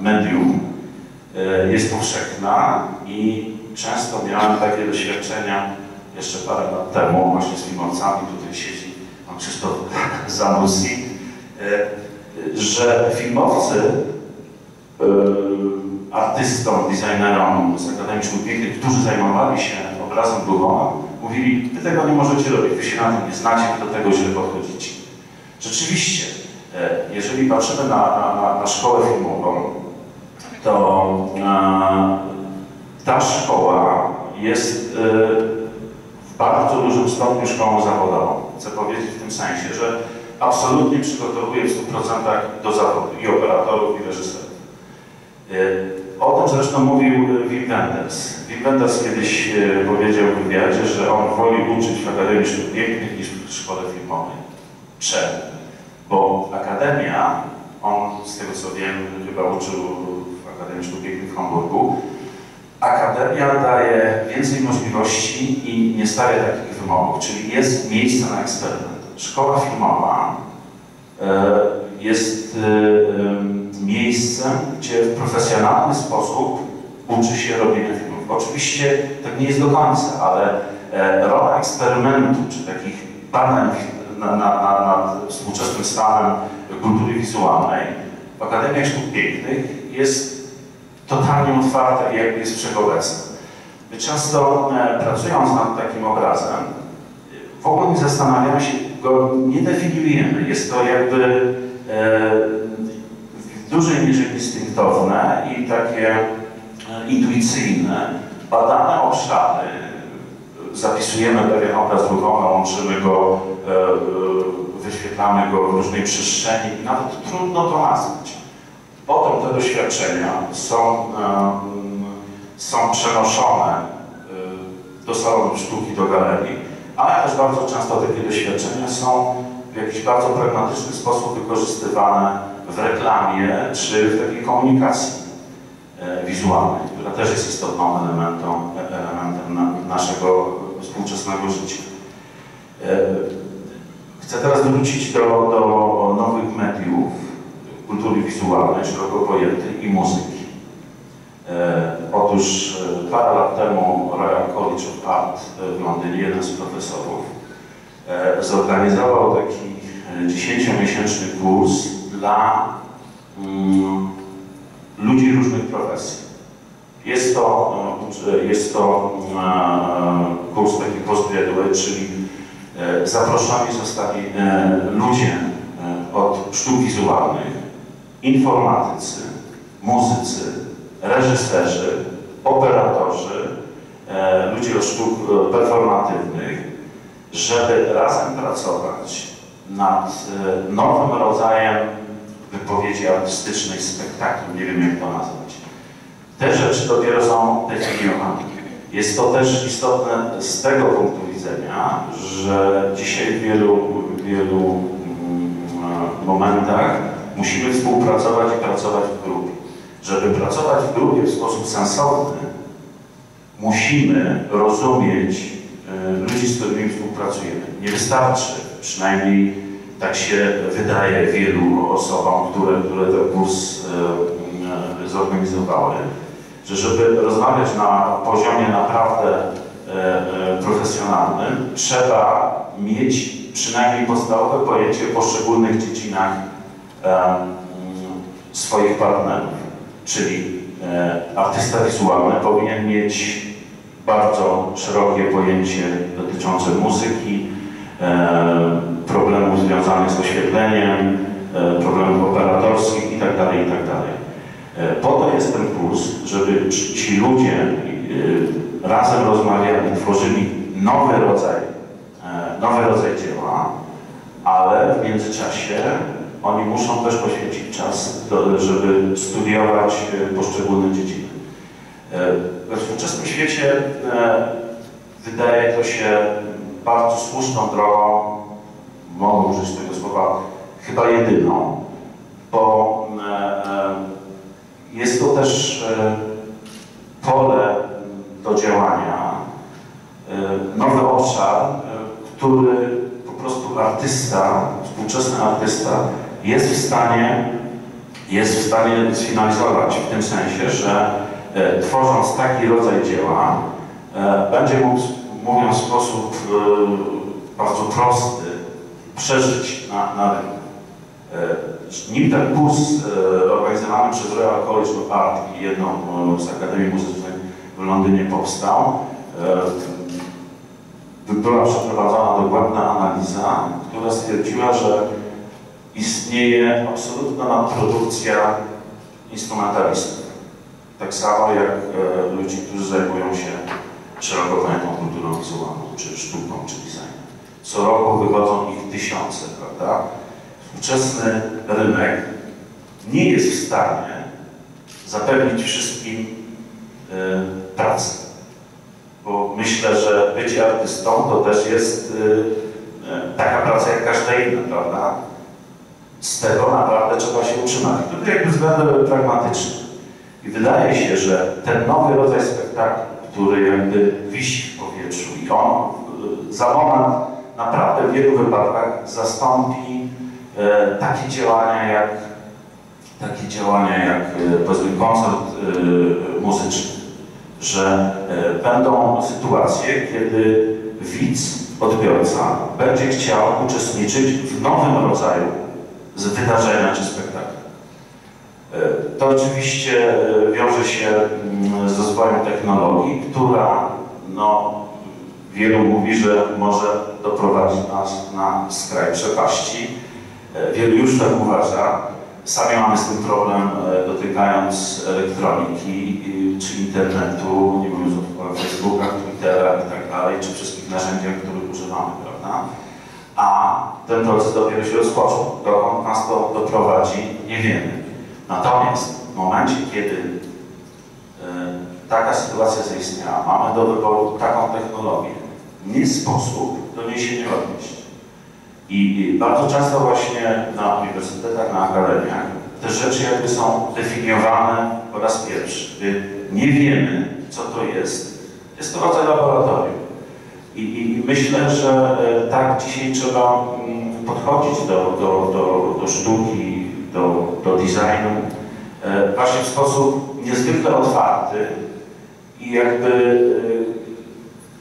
medium jest powszechna i często miałem takie doświadczenia jeszcze parę lat temu właśnie z filmowcami, tutaj siedzi pan Krzysztof *laughs* Zanussi, że filmowcy artystom, designerom z Akademii Pięknych, którzy zajmowali się obrazem ruchomym, mówili, wy tego nie możecie robić, wy się na tym nie znacie, do tego źle podchodzicie. Rzeczywiście, jeżeli patrzymy na, na, na szkołę filmową, to ta szkoła jest w bardzo dużym stopniu szkołą zawodową. Chcę powiedzieć w tym sensie, że absolutnie przygotowuje w 100% do zawodu i operatorów, i reżyserów. O tym zresztą mówił Wim Wenders. Wim Wenders kiedyś powiedział w wywiadzie, że on woli uczyć w Akademii Sztuk Pięknych niż w szkole filmowej. Czemu? Bo Akademia, on z tego co wiem, chyba uczył w Akademii Sztuk Pięknych w Hamburgu, Akademia daje więcej możliwości i nie stawia takich wymogów, czyli jest miejsce na eksperyment. Szkoła filmowa jest miejscem, gdzie w profesjonalny sposób uczy się robienia filmów. Oczywiście tak nie jest do końca, ale rola eksperymentu, czy takich badań nad na, na, na współczesnym stanem kultury wizualnej w Akademiach Sztuk Pięknych jest totalnie otwarta i jakby jest wszechobecna. My często e, pracując nad takim obrazem, w ogóle nie zastanawiamy się, go nie definiujemy. Jest to jakby e, w dużej mierze instynktowne i takie e, intuicyjne, badane obszary. Zapisujemy pewien obraz ruchomy, łączymy go, wyświetlamy go w różnej przestrzeni nawet trudno to nazwać. Potem te doświadczenia są, są przenoszone do salonu sztuki, do galerii, ale też bardzo często takie doświadczenia są w jakiś bardzo pragmatyczny sposób wykorzystywane w reklamie czy w takiej komunikacji wizualnej, która też jest istotną elementem, elementem naszego współczesnego życia. Chcę teraz wrócić do, do nowych mediów, kultury wizualnej, szeroko pojętej i muzyki. E, otóż e, parę lat temu Royal College of Art w Londynie, jeden z profesorów, e, zorganizował taki dziesięciomiesięczny kurs dla mm, ludzi różnych profesji. Jest to, jest to kurs taki postgraduate, czyli zaproszeni zostali ludzie od sztuk wizualnych, informatycy, muzycy, reżyserzy, operatorzy, e, ludzie od sztuk e, performatywnych, żeby razem pracować nad e, nowym rodzajem wypowiedzi artystycznej, spektaklu, nie wiem jak to nazwać. Te rzeczy dopiero są definiowane. Jest to też istotne z tego punktu widzenia, że dzisiaj w wielu, wielu mm, momentach musimy współpracować i pracować w grupie. Żeby pracować w grupie w sposób sensowny, musimy rozumieć y, ludzi, z którymi współpracujemy. Nie wystarczy, przynajmniej tak się wydaje wielu osobom, które, które ten kurs y, y, zorganizowały, że żeby rozmawiać na poziomie naprawdę profesjonalnym, trzeba mieć przynajmniej podstawowe pojęcie o poszczególnych dziedzinach swoich partnerów. Czyli e, artysta wizualny powinien mieć bardzo szerokie pojęcie dotyczące muzyki, e, problemów związanych z oświetleniem, e, problemów operatorskich itd. Tak itd. Tak po to jest ten kurs, żeby ci ludzie razem rozmawiali, tworzyli nowy rodzaj, nowy rodzaj dzieła, ale w międzyczasie oni muszą też poświęcić czas, do, żeby studiować e, poszczególne dziedziny. E, we współczesnym świecie e, wydaje to się bardzo słuszną drogą, mogę użyć tego słowa, chyba jedyną, bo jest to też pole do działania, nowy obszar, który po prostu artysta, współczesny artysta jest w stanie, jest w stanie sfinalizować w tym sensie, że e, tworząc taki rodzaj dzieła, e, będzie mógł, mówiąc w sposób e, bardzo prosty, przeżyć na, na rynku. E, nim ten kurs e, organizowany przez Royal College of Art i jedną e, z Akademii Muzycznej w Londynie powstał, była przeprowadzona dokładna analiza, która stwierdziła, że istnieje absolutna nadprodukcja instrumentalistów. Tak samo jak e, ludzi, którzy zajmują się szeroko pojętą kulturą wizualną, czy sztuką, czy designem. Co roku wychodzą ich tysiące, prawda? Współczesny rynek nie jest w stanie zapewnić wszystkim e, pracy. Bo myślę, że bycie artystą to też jest e, e taka praca jak każda inna, prawda? Z tego naprawdę trzeba się utrzymać. I tutaj jakby względy pragmatyczny. I wydaje się, że ten nowy rodzaj spektaklu, który jakby wisi w powietrzu i on y, za moment naprawdę w wielu wypadkach zastąpi e, takie działania jak takie działania jak e, powiedzmy koncert e, muzyczny, że e, będą sytuacje, kiedy widz, odbiorca będzie chciał uczestniczyć w nowym rodzaju z wydarzenia czy spektaklu. E, to oczywiście e, wiąże się mm, z rozwojem technologii, która no, wielu mówi, że może doprowadzić nas na skraj przepaści. E, wielu już tak uważa. Sami mamy z tym problem dotykając elektroniki czy internetu, nie mówiąc o Facebookach, Twitterach i tak dalej, czy wszystkich narzędziach, których używamy, prawda? A ten proces dopiero się rozpoczął. Dokąd nas to doprowadzi, nie wiemy. Natomiast w momencie, kiedy y, taka sytuacja zaistniała, mamy do wyboru taką technologię, nie sposób do niej się nie odnieść. I, bardzo często właśnie na uniwersytetach, na akademiach te rzeczy jakby są definiowane po raz pierwszy. Nie wiemy, co to jest. Jest to rodzaj laboratorium. I, I, myślę, że e, tak dzisiaj trzeba mm, podchodzić do, do, do, do sztuki, do, do designu e, właśnie w sposób niezwykle otwarty i jakby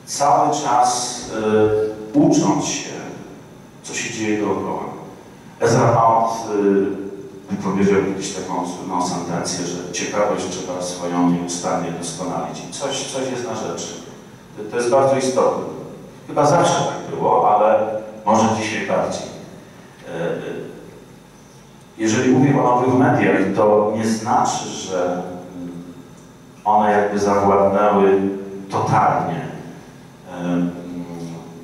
e, cały czas ucząc się, co się dzieje dookoła. Ezra Mount wypowiedział kiedyś taką no, sentencję, że ciekawość trzeba swoją nieustannie doskonalić. I coś, coś jest na rzeczy. To jest bardzo istotne. Chyba zawsze tak było, ale może dzisiaj bardziej. E, e, jeżeli mówię o nowych mediach, to nie znaczy, że one jakby zawładnęły totalnie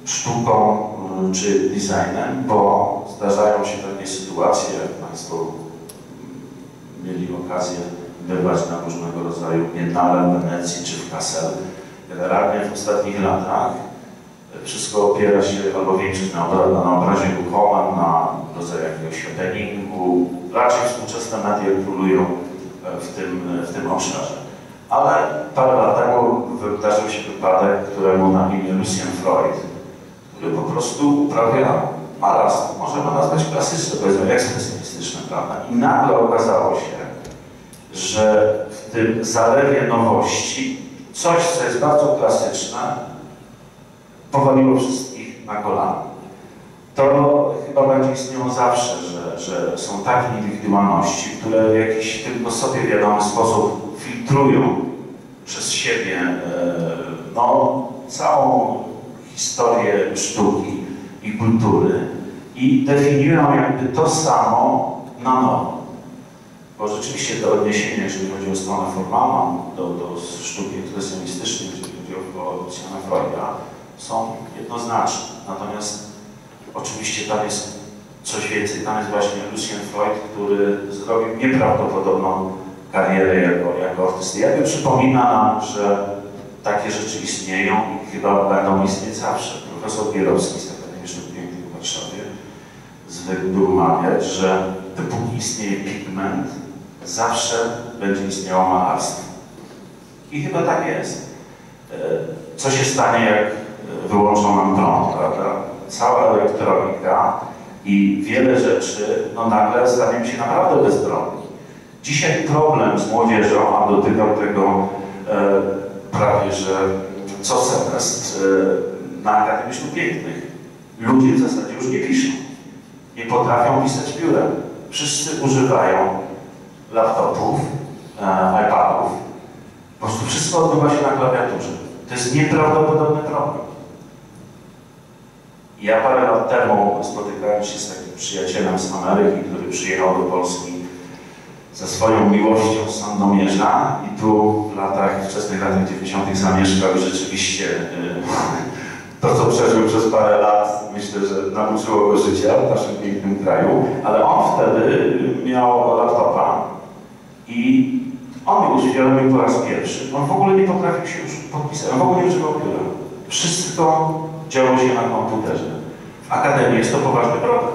sztuką czy designem, bo zdarzają się takie sytuacje, jak Państwo mieli okazję bywać na różnego rodzaju biennale w Wenecji czy w Kassel. Generalnie w ostatnich latach wszystko opiera się, albo większość na, na obrazie ruchomym, na rodzaju jakiegoś happeningu. Raczej współczesne media królują w tym, w tym obszarze. Ale parę lat temu wydarzył się wypadek, któremu na imię Lucien Freud, który po prostu uprawia malarstwo, możemy nazwać klasyczne, powiedzmy ekspresjonistyczne, prawda? I nagle okazało się, że w tym zalewie nowości coś, co jest bardzo klasyczne, powaliło wszystkich na kolana. To chyba będzie istniało zawsze, że, że są takie indywidualności, które w jakiś tylko sobie wiadomy sposób filtrują przez siebie e, no, całą historię sztuki i kultury i definiują jakby to samo na nowo. Bo rzeczywiście te odniesienia, jeżeli chodzi o stronę formalną do, do sztuki ekspresjonistycznej, jeżeli chodzi o Luciana Freuda, są jednoznaczne. Natomiast oczywiście tam jest coś więcej. Tam jest właśnie Lucien Freud, który zrobił nieprawdopodobną karierę jako, jako artysty. Jakby przypomina nam, że takie rzeczy istnieją i chyba będą istnieć zawsze. Profesor Bierowski z Akademii Sztuk Pięknych w Warszawie zwykł mawiać, że dopóki istnieje pigment, zawsze będzie istniało malarstwo. I chyba tak jest. E, co się stanie, jak wyłączą nam prąd, prawda? Cała elektronika i wiele rzeczy, no nagle staniemy się naprawdę bezbronni. Dzisiaj problem z młodzieżą, a dotykał tego e, prawie, że co semestr e, na Akademii Sztuk Pięknych. Ludzie w zasadzie już nie piszą. Nie potrafią pisać biurem. Wszyscy używają laptopów, e, iPadów. Po prostu wszystko odbywa się na klawiaturze. To jest nieprawdopodobny problem. Ja parę lat temu spotykałem się z takim przyjacielem z Ameryki, który przyjechał do Polski ze swoją miłością Sandomierza i tu w latach, wczesnych latach 90. zamieszkał i rzeczywiście y, *laughs* to, co przeżył przez parę lat, myślę, że nauczyło go życia w naszym pięknym kraju, ale on wtedy miał laptopa i on już uświadomił po raz pierwszy. On w ogóle nie potrafił się już podpisać, on w ogóle nie używał biura. Wszystko działo się na komputerze. W akademii jest to poważny problem.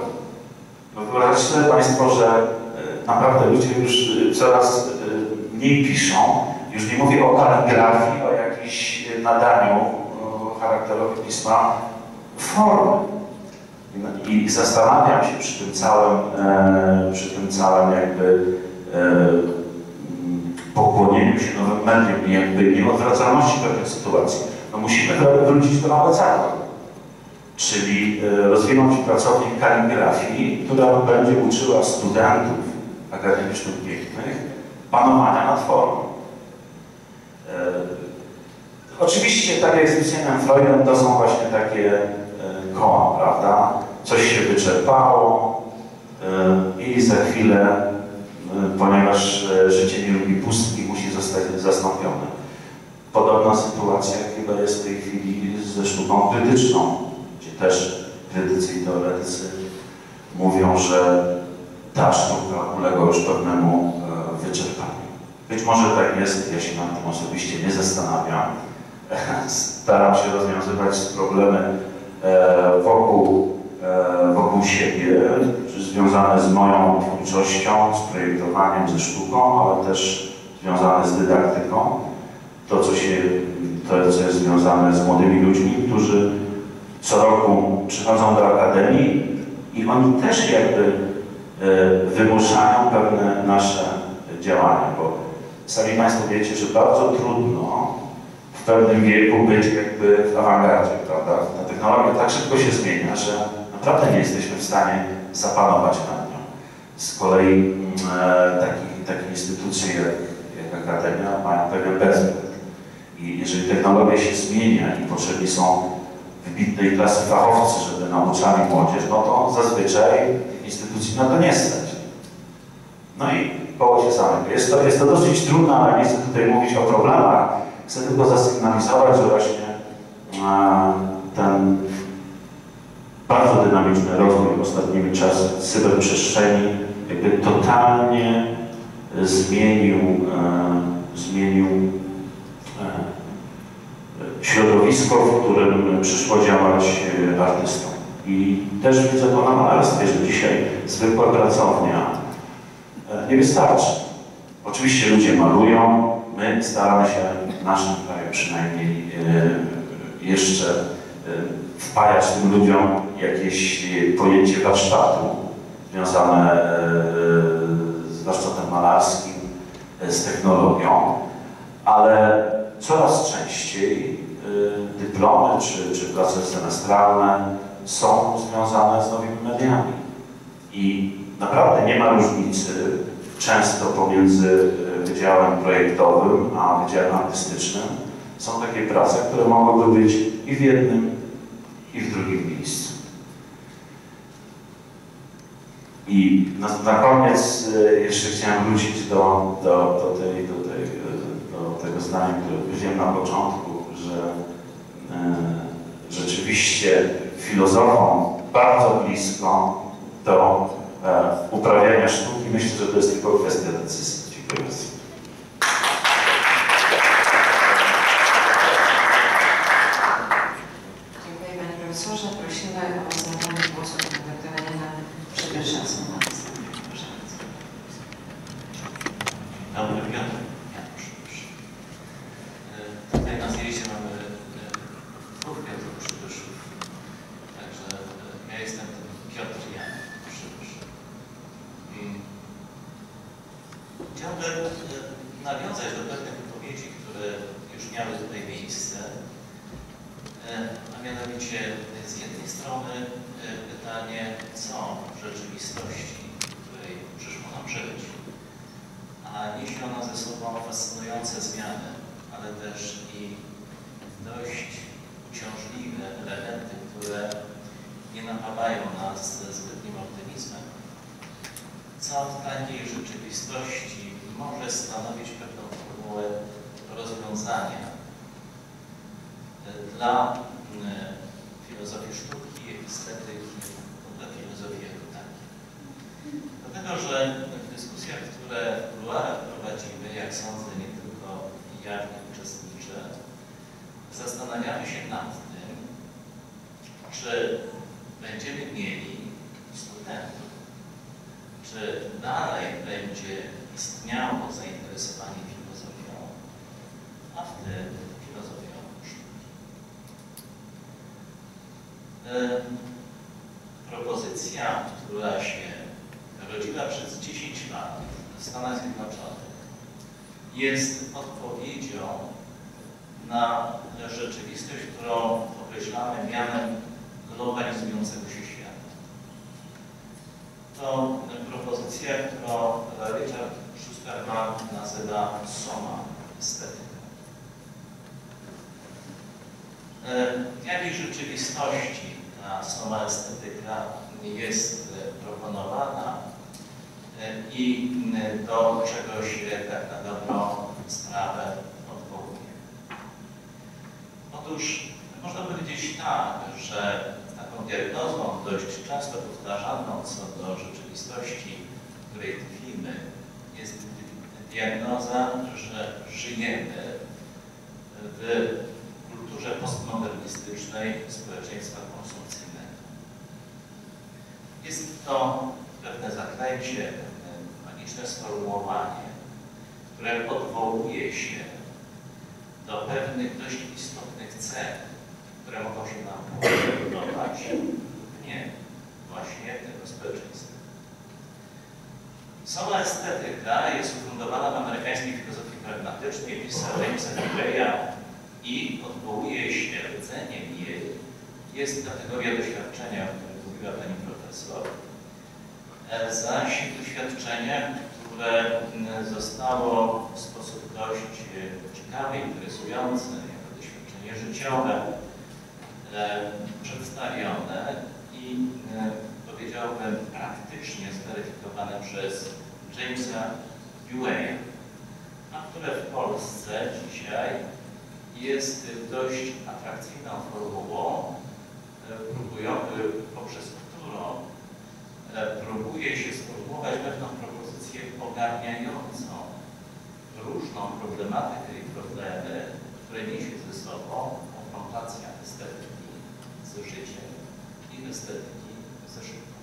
No wyobraźcie sobie Państwo, że e, naprawdę ludzie już e, coraz e, mniej piszą. Już nie mówię o kaligrafii, o jakimś nadaniu charakterowi pisma formy. I zastanawiam się przy tym całym, przy tym całym jakby pokłonieniu się nowym medium jakby nieodwracalności pewnych sytuacji. No musimy wrócić do abecady czyli e, rozwinąć pracownik kaligrafii, która będzie uczyła studentów akademicznych pięknych panowania nad formą. E, oczywiście, tak jak z Lucianem Freudem, to są właśnie takie e, koła, prawda? Coś się wyczerpało i za chwilę, ponieważ życie nie lubi pustki, musi zostać zastąpione. Podobna sytuacja chyba jest w tej chwili ze sztuką krytyczną też krytycy i teoretycy mówią, że ta sztuka ulega już pewnemu e, wyczerpaniu. Być może tak jest, ja się nad tym osobiście nie zastanawiam. *laughs* Staram się rozwiązywać problemy e, wokół, e, wokół siebie, związane z moją twórczością, z projektowaniem, ze sztuką, ale też związane z dydaktyką. To, co, się, to, co jest związane z młodymi ludźmi, którzy co roku przychodzą do Akademii i oni też jakby e, wymuszają pewne nasze działania, bo sami Państwo wiecie, że bardzo trudno w pewnym wieku być jakby w awangardzie, prawda? Ta technologia tak szybko się zmienia, że naprawdę nie jesteśmy w stanie zapanować nad nią. Z kolei e, takie, takie instytucje jak, jak Akademia mają pewien bezwzględ. I jeżeli technologia się zmienia i potrzebni są wybitnej klasy fachowcy, żeby nauczali młodzież, no to zazwyczaj instytucji na to nie stać. No i koło się. Jest to, jest to dosyć trudne, ale nie chcę tutaj mówić o problemach. Chcę tylko zasygnalizować, że właśnie ten bardzo dynamiczny rozwój ostatnimi czasy cyberprzestrzeni jakby totalnie zmienił, zmienił środowisko, w którym przyszło działać artystom. I też widzę to na malarstwie, że dzisiaj zwykła pracownia nie wystarczy. Oczywiście ludzie malują, my staramy się w naszym kraju przynajmniej jeszcze wpajać tym ludziom jakieś pojęcie warsztatu związane z warsztatem malarskim, z technologią, ale coraz częściej dyplomy czy, czy prace semestralne są związane z nowymi mediami. I naprawdę nie ma różnicy często pomiędzy wydziałem projektowym a wydziałem artystycznym. Są takie prace, które mogłyby być i w jednym, i w drugim miejscu. I na, na koniec jeszcze chciałem wrócić do, do, do, tej, do, tej, do tego zdania, które powiedziałem na początku, rzeczywiście filozofom bardzo blisko do e, uprawiania sztuki. Myślę, że to jest tylko kwestia decyzji. Dziękuję bardzo. Dziękuję Panie Profesorze. Prosimy o zabranie głosu Pana doktora Jana Przybierzewskiego. Proszę bardzo. Dobry wieczór. Tutaj na zjeździe mamy dwóch Piotrów Przybyszów. Także ja jestem Piotr Jan Przybysz. I chciałbym nawiązać do pewnych wypowiedzi, które już miały tutaj miejsce. A mianowicie z jednej strony pytanie, co w rzeczywistości, w której przyszło nam żyć, a niesie ona ze sobą fascynujące zmiany, ale też i dość uciążliwe elementy, które nie napawają nas zbytnim optymizmem. Co w takiej rzeczywistości może stanowić pewną formułę rozwiązania dla filozofii sztuki, estetyki, dla filozofii edukacji. Dlatego, że w dyskusjach, które w kuluarach prowadzimy, jak sądzę, nie tylko ja w nich uczestniczę, zastanawiamy się nad tym, czy będziemy mieli studentów, czy dalej będzie istniało zainteresowanie filozofią, a w tym filozofią sztuki. Propozycja, która się rodziła przez 10 lat w Stanach Zjednoczonych, jest odpowiedzią na rzeczywistość, którą określamy mianem globalizującego się świata. To propozycja, którą Richard Schusterman nazywa soma estetyka. W jakiej rzeczywistości ta soma estetyka jest proponowana i do czego się tak na dobrą sprawę? Otóż można powiedzieć tak, że taką diagnozą dość często powtarzaną co do rzeczywistości, w której tkwimy, jest diagnoza, że żyjemy w kulturze postmodernistycznej społeczeństwa konsumpcyjnego. Jest to pewne zaklęcie, pewne magiczne sformułowanie, które odwołuje się do pewnych dość istotnych cech, które mogą się nam podobać lub nie właśnie tego społeczeństwa. Sama estetyka jest ufundowana w amerykańskiej filozofii pragmatycznej Lisa Jamesa Hilleya i odwołuje się rdzeniem jej jest kategoria doświadczenia, o której mówiła Pani Profesor, zaś doświadczenie, które zostało w sposób dość ciekawy, interesujący, jako doświadczenie życiowe, przedstawione i powiedziałbym praktycznie zweryfikowane przez Jamesa Dewey'a, a które w Polsce dzisiaj jest dość atrakcyjną formułą, poprzez którą próbuje się sformułować pewną propozycję ogarniającą różną problematykę i problemy, które niesie ze sobą konfrontacja estetyki z życiem i estetyki ze sztuką.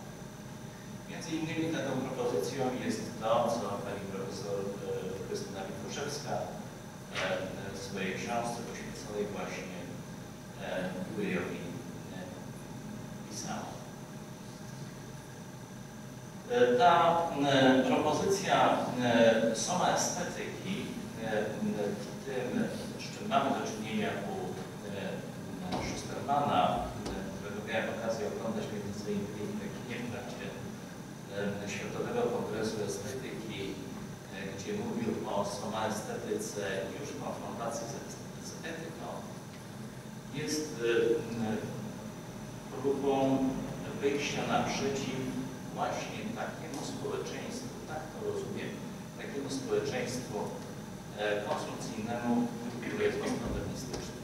Między innymi taką propozycją jest to, co pani profesor e, Krystyna Witoszewska e, w swojej książce poświęconej właśnie Julijowi e, pisała. Ta propozycja soma estetyki, w tym, z czym mamy do czynienia u Schustermana, którego miałem okazję oglądać między innymi w Pekinie w trakcie Światowego Kongresu Estetyki, gdzie mówił o somaestetyce już w konfrontacji z etyką, jest próbą wyjścia naprzeciw właśnie społeczeństwu, tak to rozumiem, takiemu społeczeństwu konsumpcyjnemu, które jest postmodernistyczne.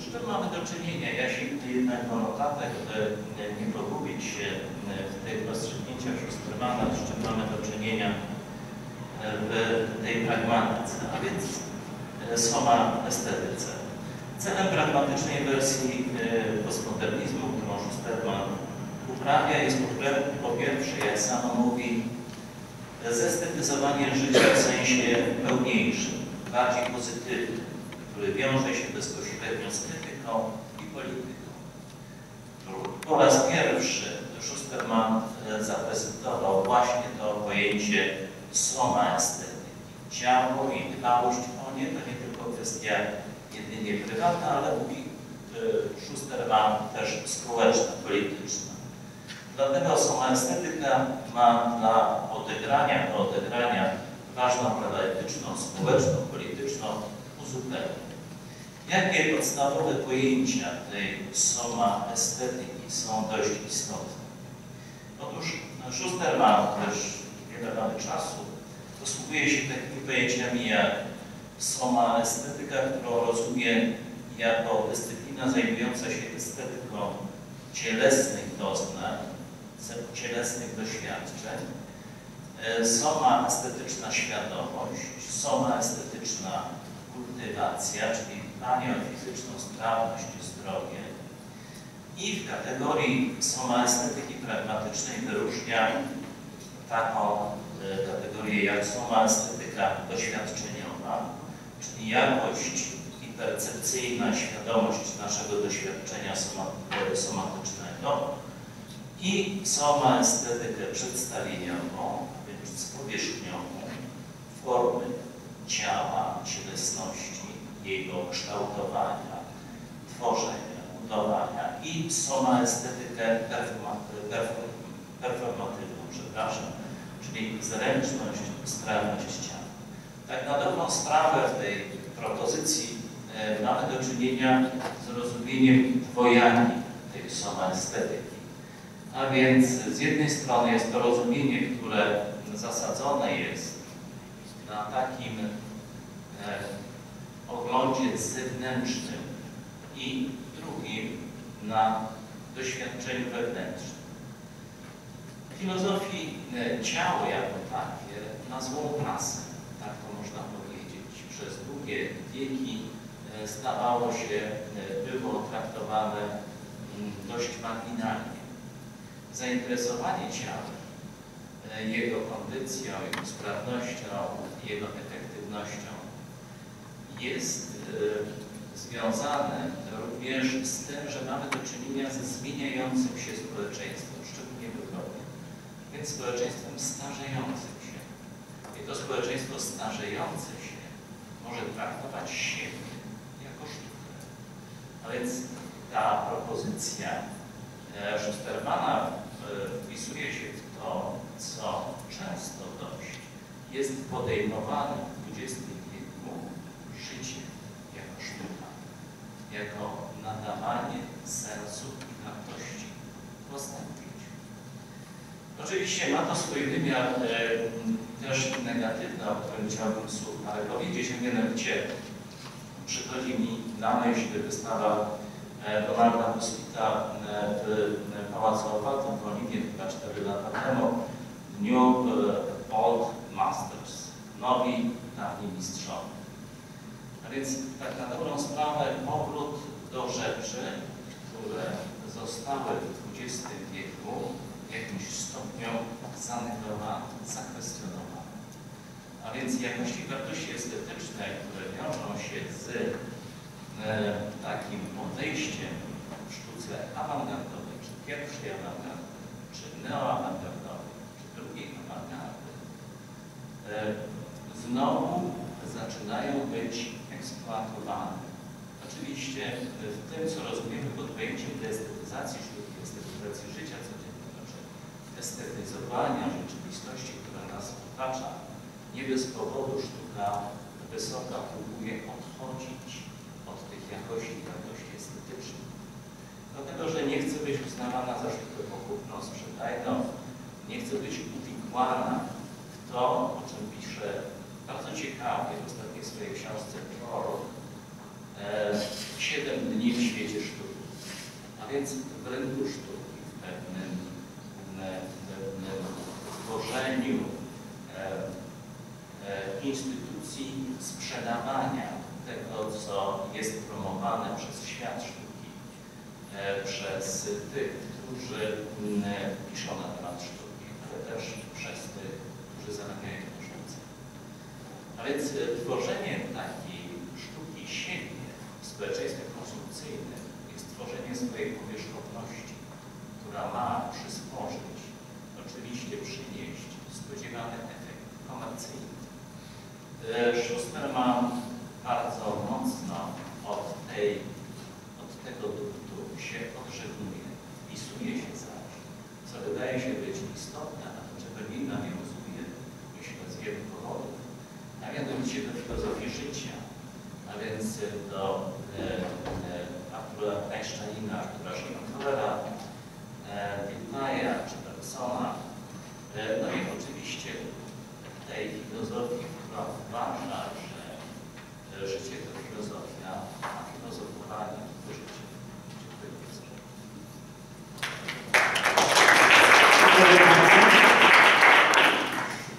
Z czym mamy do czynienia? Ja się jednak do notatek, nie pogubić się w tych rozstrzygnięciach Schustermana, z czym mamy do czynienia w tej pragmatyce, a więc soma estetyce. Celem pragmatycznej wersji postmodernizmu, którą Schusterman uprawia, jest po pierwsze, jak samo mówi, zestetyzowanie życia w sensie pełniejszym, bardziej pozytywnym, który wiąże się bezpośrednio z etyką i polityką. Po raz pierwszy Schusterman zaprezentował właśnie to pojęcie soma estetyki. Ciało i dbałość o nie to nie tylko kwestia jedynie prywatna, ale mówi Schusterman też społeczna, polityczna. Dlatego sama estetyka ma dla odegrania, do odegrania ważną rolę etyczną, społeczną, polityczną, uzupełnić. Jakie podstawowe pojęcia tej soma estetyki są dość istotne? Otóż Schusterman, też wiele mamy czasu, posługuje się takimi pojęciami jak soma estetyka, którą rozumie jako dyscyplina zajmująca się estetyką cielesnych doznań, cielesnych doświadczeń, soma estetyczna świadomość, soma estetyczna kultywacja, czyli dbanie o fizyczną sprawność i zdrowie. I w kategorii soma estetyki pragmatycznej wyróżnia taką kategorię jak soma estetyka doświadczeniowa, czyli jakość i percepcyjna świadomość naszego doświadczenia somatycznego i soma estetykę przedstawieniową, a więc powierzchniową, formy ciała, cielesności, jego kształtowania, tworzenia, budowania i soma estetykę performatywną, przepraszam, czyli zręczność, sprawność ciała. Tak na dobrą sprawę w tej propozycji e, mamy do czynienia z rozumieniem dwojakim tej soma estetyki. A więc z jednej strony jest to rozumienie, które zasadzone jest na takim e, oglądzie zewnętrznym i drugim na doświadczeniu wewnętrznym. W filozofii e, ciało jako takie ma złą prasę, tak to można powiedzieć. Przez długie wieki e, stawało się, e, było traktowane mm, dość marginalnie. Zainteresowanie ciałem, jego kondycją, jego sprawnością, jego efektywnością jest związane również z tym, że mamy do czynienia ze zmieniającym się społeczeństwem, szczególnie w Europie, więc społeczeństwem starzejącym się. I to społeczeństwo starzejące się może traktować siebie jako sztukę. A więc ta propozycja e, Schustermana e, wpisuje się w to, co często dość jest podejmowane w XX wieku życie jako sztuka, jako nadawanie sensu i wartości własnemu. Oczywiście ma to swój wymiar e, też negatywny, o którym chciałbym słów ale powiedzieć, mianowicie przychodzi mi na myśl wystawa e, Donalda Puspita e, w Pałacu Opaltym w Oliwie chyba 4 lata temu New e, Old Masters, nowi, dawni mistrzowie. A więc tak na dobrą sprawę powrót do rzeczy, które zostały w XX wieku w jakimś stopniu zanegowane, zakwestionowane. A więc jakości wartości estetyczne, które wiążą się z e, takim podejściem w sztuce awangardowej, czy pierwszej awangardy, czy neoawangardowej, czy drugiej awangardy, e, znowu zaczynają być eksploatowane. Oczywiście w tym, co rozumiemy pod pojęciem deestetyzacji sztuki, estetyzacji życia codziennego, czy estetyzowania rzeczywistości, która nas otacza, nie bez powodu sztuka wysoka próbuje odchodzić jakości i wartości estetycznych. Dlatego, że nie chce być uznawana za sztukę pochówną, sprzedajną, nie chce być uwikłana w to, o czym pisze bardzo ciekawie w ostatniej swojej książce Prorok, e, Siedem dni w świecie sztuki. A więc w rynku sztuki, w pewnym, pewnym tworzeniu e, e, instytucji sprzedawania tego, co jest promowane przez świat sztuki, e, przez tych, którzy m, piszą na temat sztuki, ale też przez tych, którzy zarabiają pieniądze. A więc tworzenie takiej sztuki siebie w społeczeństwie konsumpcyjnym jest tworzenie swojej powierzchowności, która ma przysporzyć, oczywiście przynieść spodziewany efekt komercyjny. E, Schuster ma bardzo mocno od, tej, od tego duktu się odżegnuje, wpisuje się zaś, co wydaje się być istotne, a do czego nie nawiązuje, myślę, z wielu powodów, a mianowicie do filozofii życia, a więc do e, e, Artura Einsteina, Artura Schopenhauera, e, Wittmaya czy Bergsona, e, no i oczywiście tej filozofii, która uważa, e, życie to filozofia, a filozofowanie to życie. Dziękuję bardzo. Dziękuję bardzo.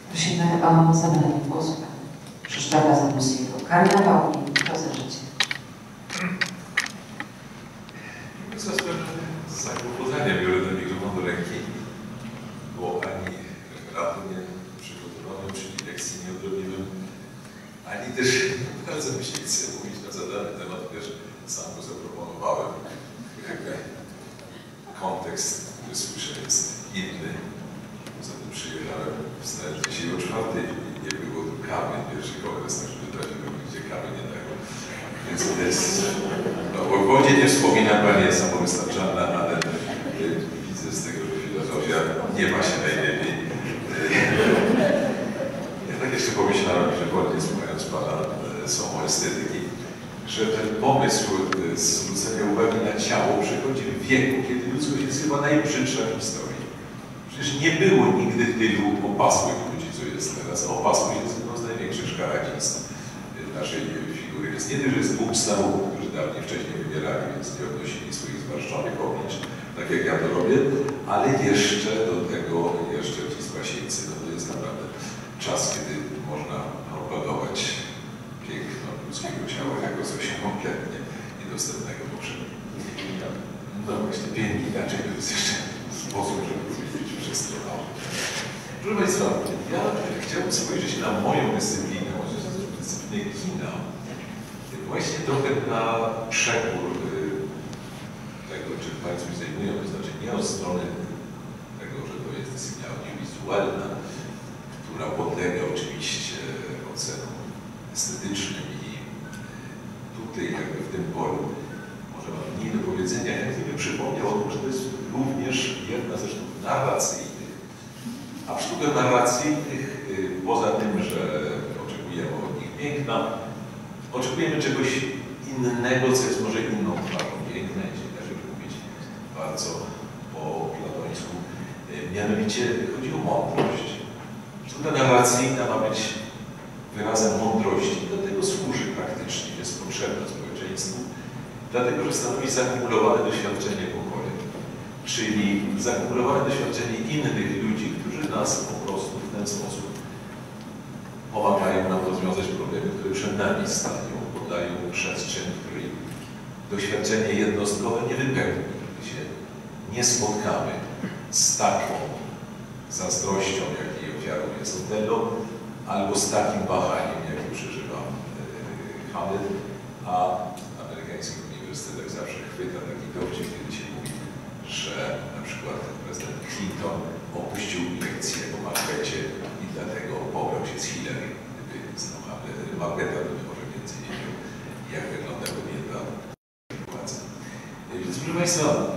Prosimy o zabranie głosu Krzysztofa Zanussiego. Karnawał i to za życie. Zakłopotania biorę do mikrofonu do ręki, bo ani referatu nie przygotowałem, czyli lekcji nie odrobiłem, ani też bardzo mi się chce mówić na zadany temat, chociaż sam go zaproponowałem. Jakby kontekst, który słyszę, jest inny. Poza tym przyjechałem, wstałem dzisiaj o czwartej i nie było tu kawy, pierwszy kongres, także wytrafiłem, gdzie kawy nie dają. Więc to jest, no, o wodzie nie wspominam, bo nie jest samowystarczalna, ale y, widzę z tego, że filozofia nie ma się najlepiej. Y, ja tak jeszcze pomyślałem, że wolniej słuchając Pana y, są estetyki, że ten pomysł y, zwrócenia uwagi na ciało przychodzi w wieku, kiedy ludzkość jest chyba najbrzydsza w historii. Przecież nie było nigdy tylu opasłych ludzi, co jest teraz. A opasłość jest jedną z największych szkaracistw naszej figury. Więc nie tylko, że jest dwóch staruchów, którzy dawniej wcześniej wybierali, więc nie odnosili swoich zmarszczonych oblicz, tak jak ja to robię, ale jeszcze do tego, jeszcze ci spasieńcy, no to jest naprawdę czas, kiedy można propagować piękno ludzkiego ciała jako coś kompletnie niedostępnego powszechnie. No właśnie, pięknie inaczej to jest jeszcze sposób, żeby powiedzieć przestronowy. Proszę Państwa, ja chciałbym spojrzeć na moją dyscyplinę, może dyscyplinę kina, właśnie trochę na przekór y, tego, czym Państwo się zajmują, to znaczy nie od strony tego, że to jest dyscyplina audiowizualna, która podlega oczywiście ocenom estetycznym i tutaj jakby w tym polu może mam mniej do powiedzenia. Ja gdybym przypomniał o tym, że to jest również jedna ze sztuk narracyjnych. A w sztukach narracyjnych, y, poza tym, że oczekujemy od nich piękna, oczekujemy czegoś innego, co jest może inną twarzą piękna, jeśli da się mówić bardzo po platońsku. Y, Mianowicie chodzi o mądrość. Sztuka narracyjna ma być wyrazem mądrości. Do tego służy praktycznie, jest potrzebna społeczeństwu. Dlatego, że stanowi zakumulowane doświadczenie pokoju, czyli zakumulowane doświadczenie innych ludzi, którzy nas po prostu w ten sposób pomagają nam rozwiązać problemy, które przed nami stają, podają przestrzeń, której doświadczenie jednostkowe nie wypełni, gdy się nie spotkamy z taką zazdrością, jakiej ofiarą jest Otello, albo z takim wahaniem, jakie przeżywa e, Hamlet, a w amerykańskich uniwersytetach zawsze chwyta taki dowcip, kiedy się mówi, że na przykład prezydent Clinton opuścił lekcję o Macbecie i dlatego pobrał się z Hillary. Gdyby znał Macbeta, to może więcej wiedział, jak wygląda kobieta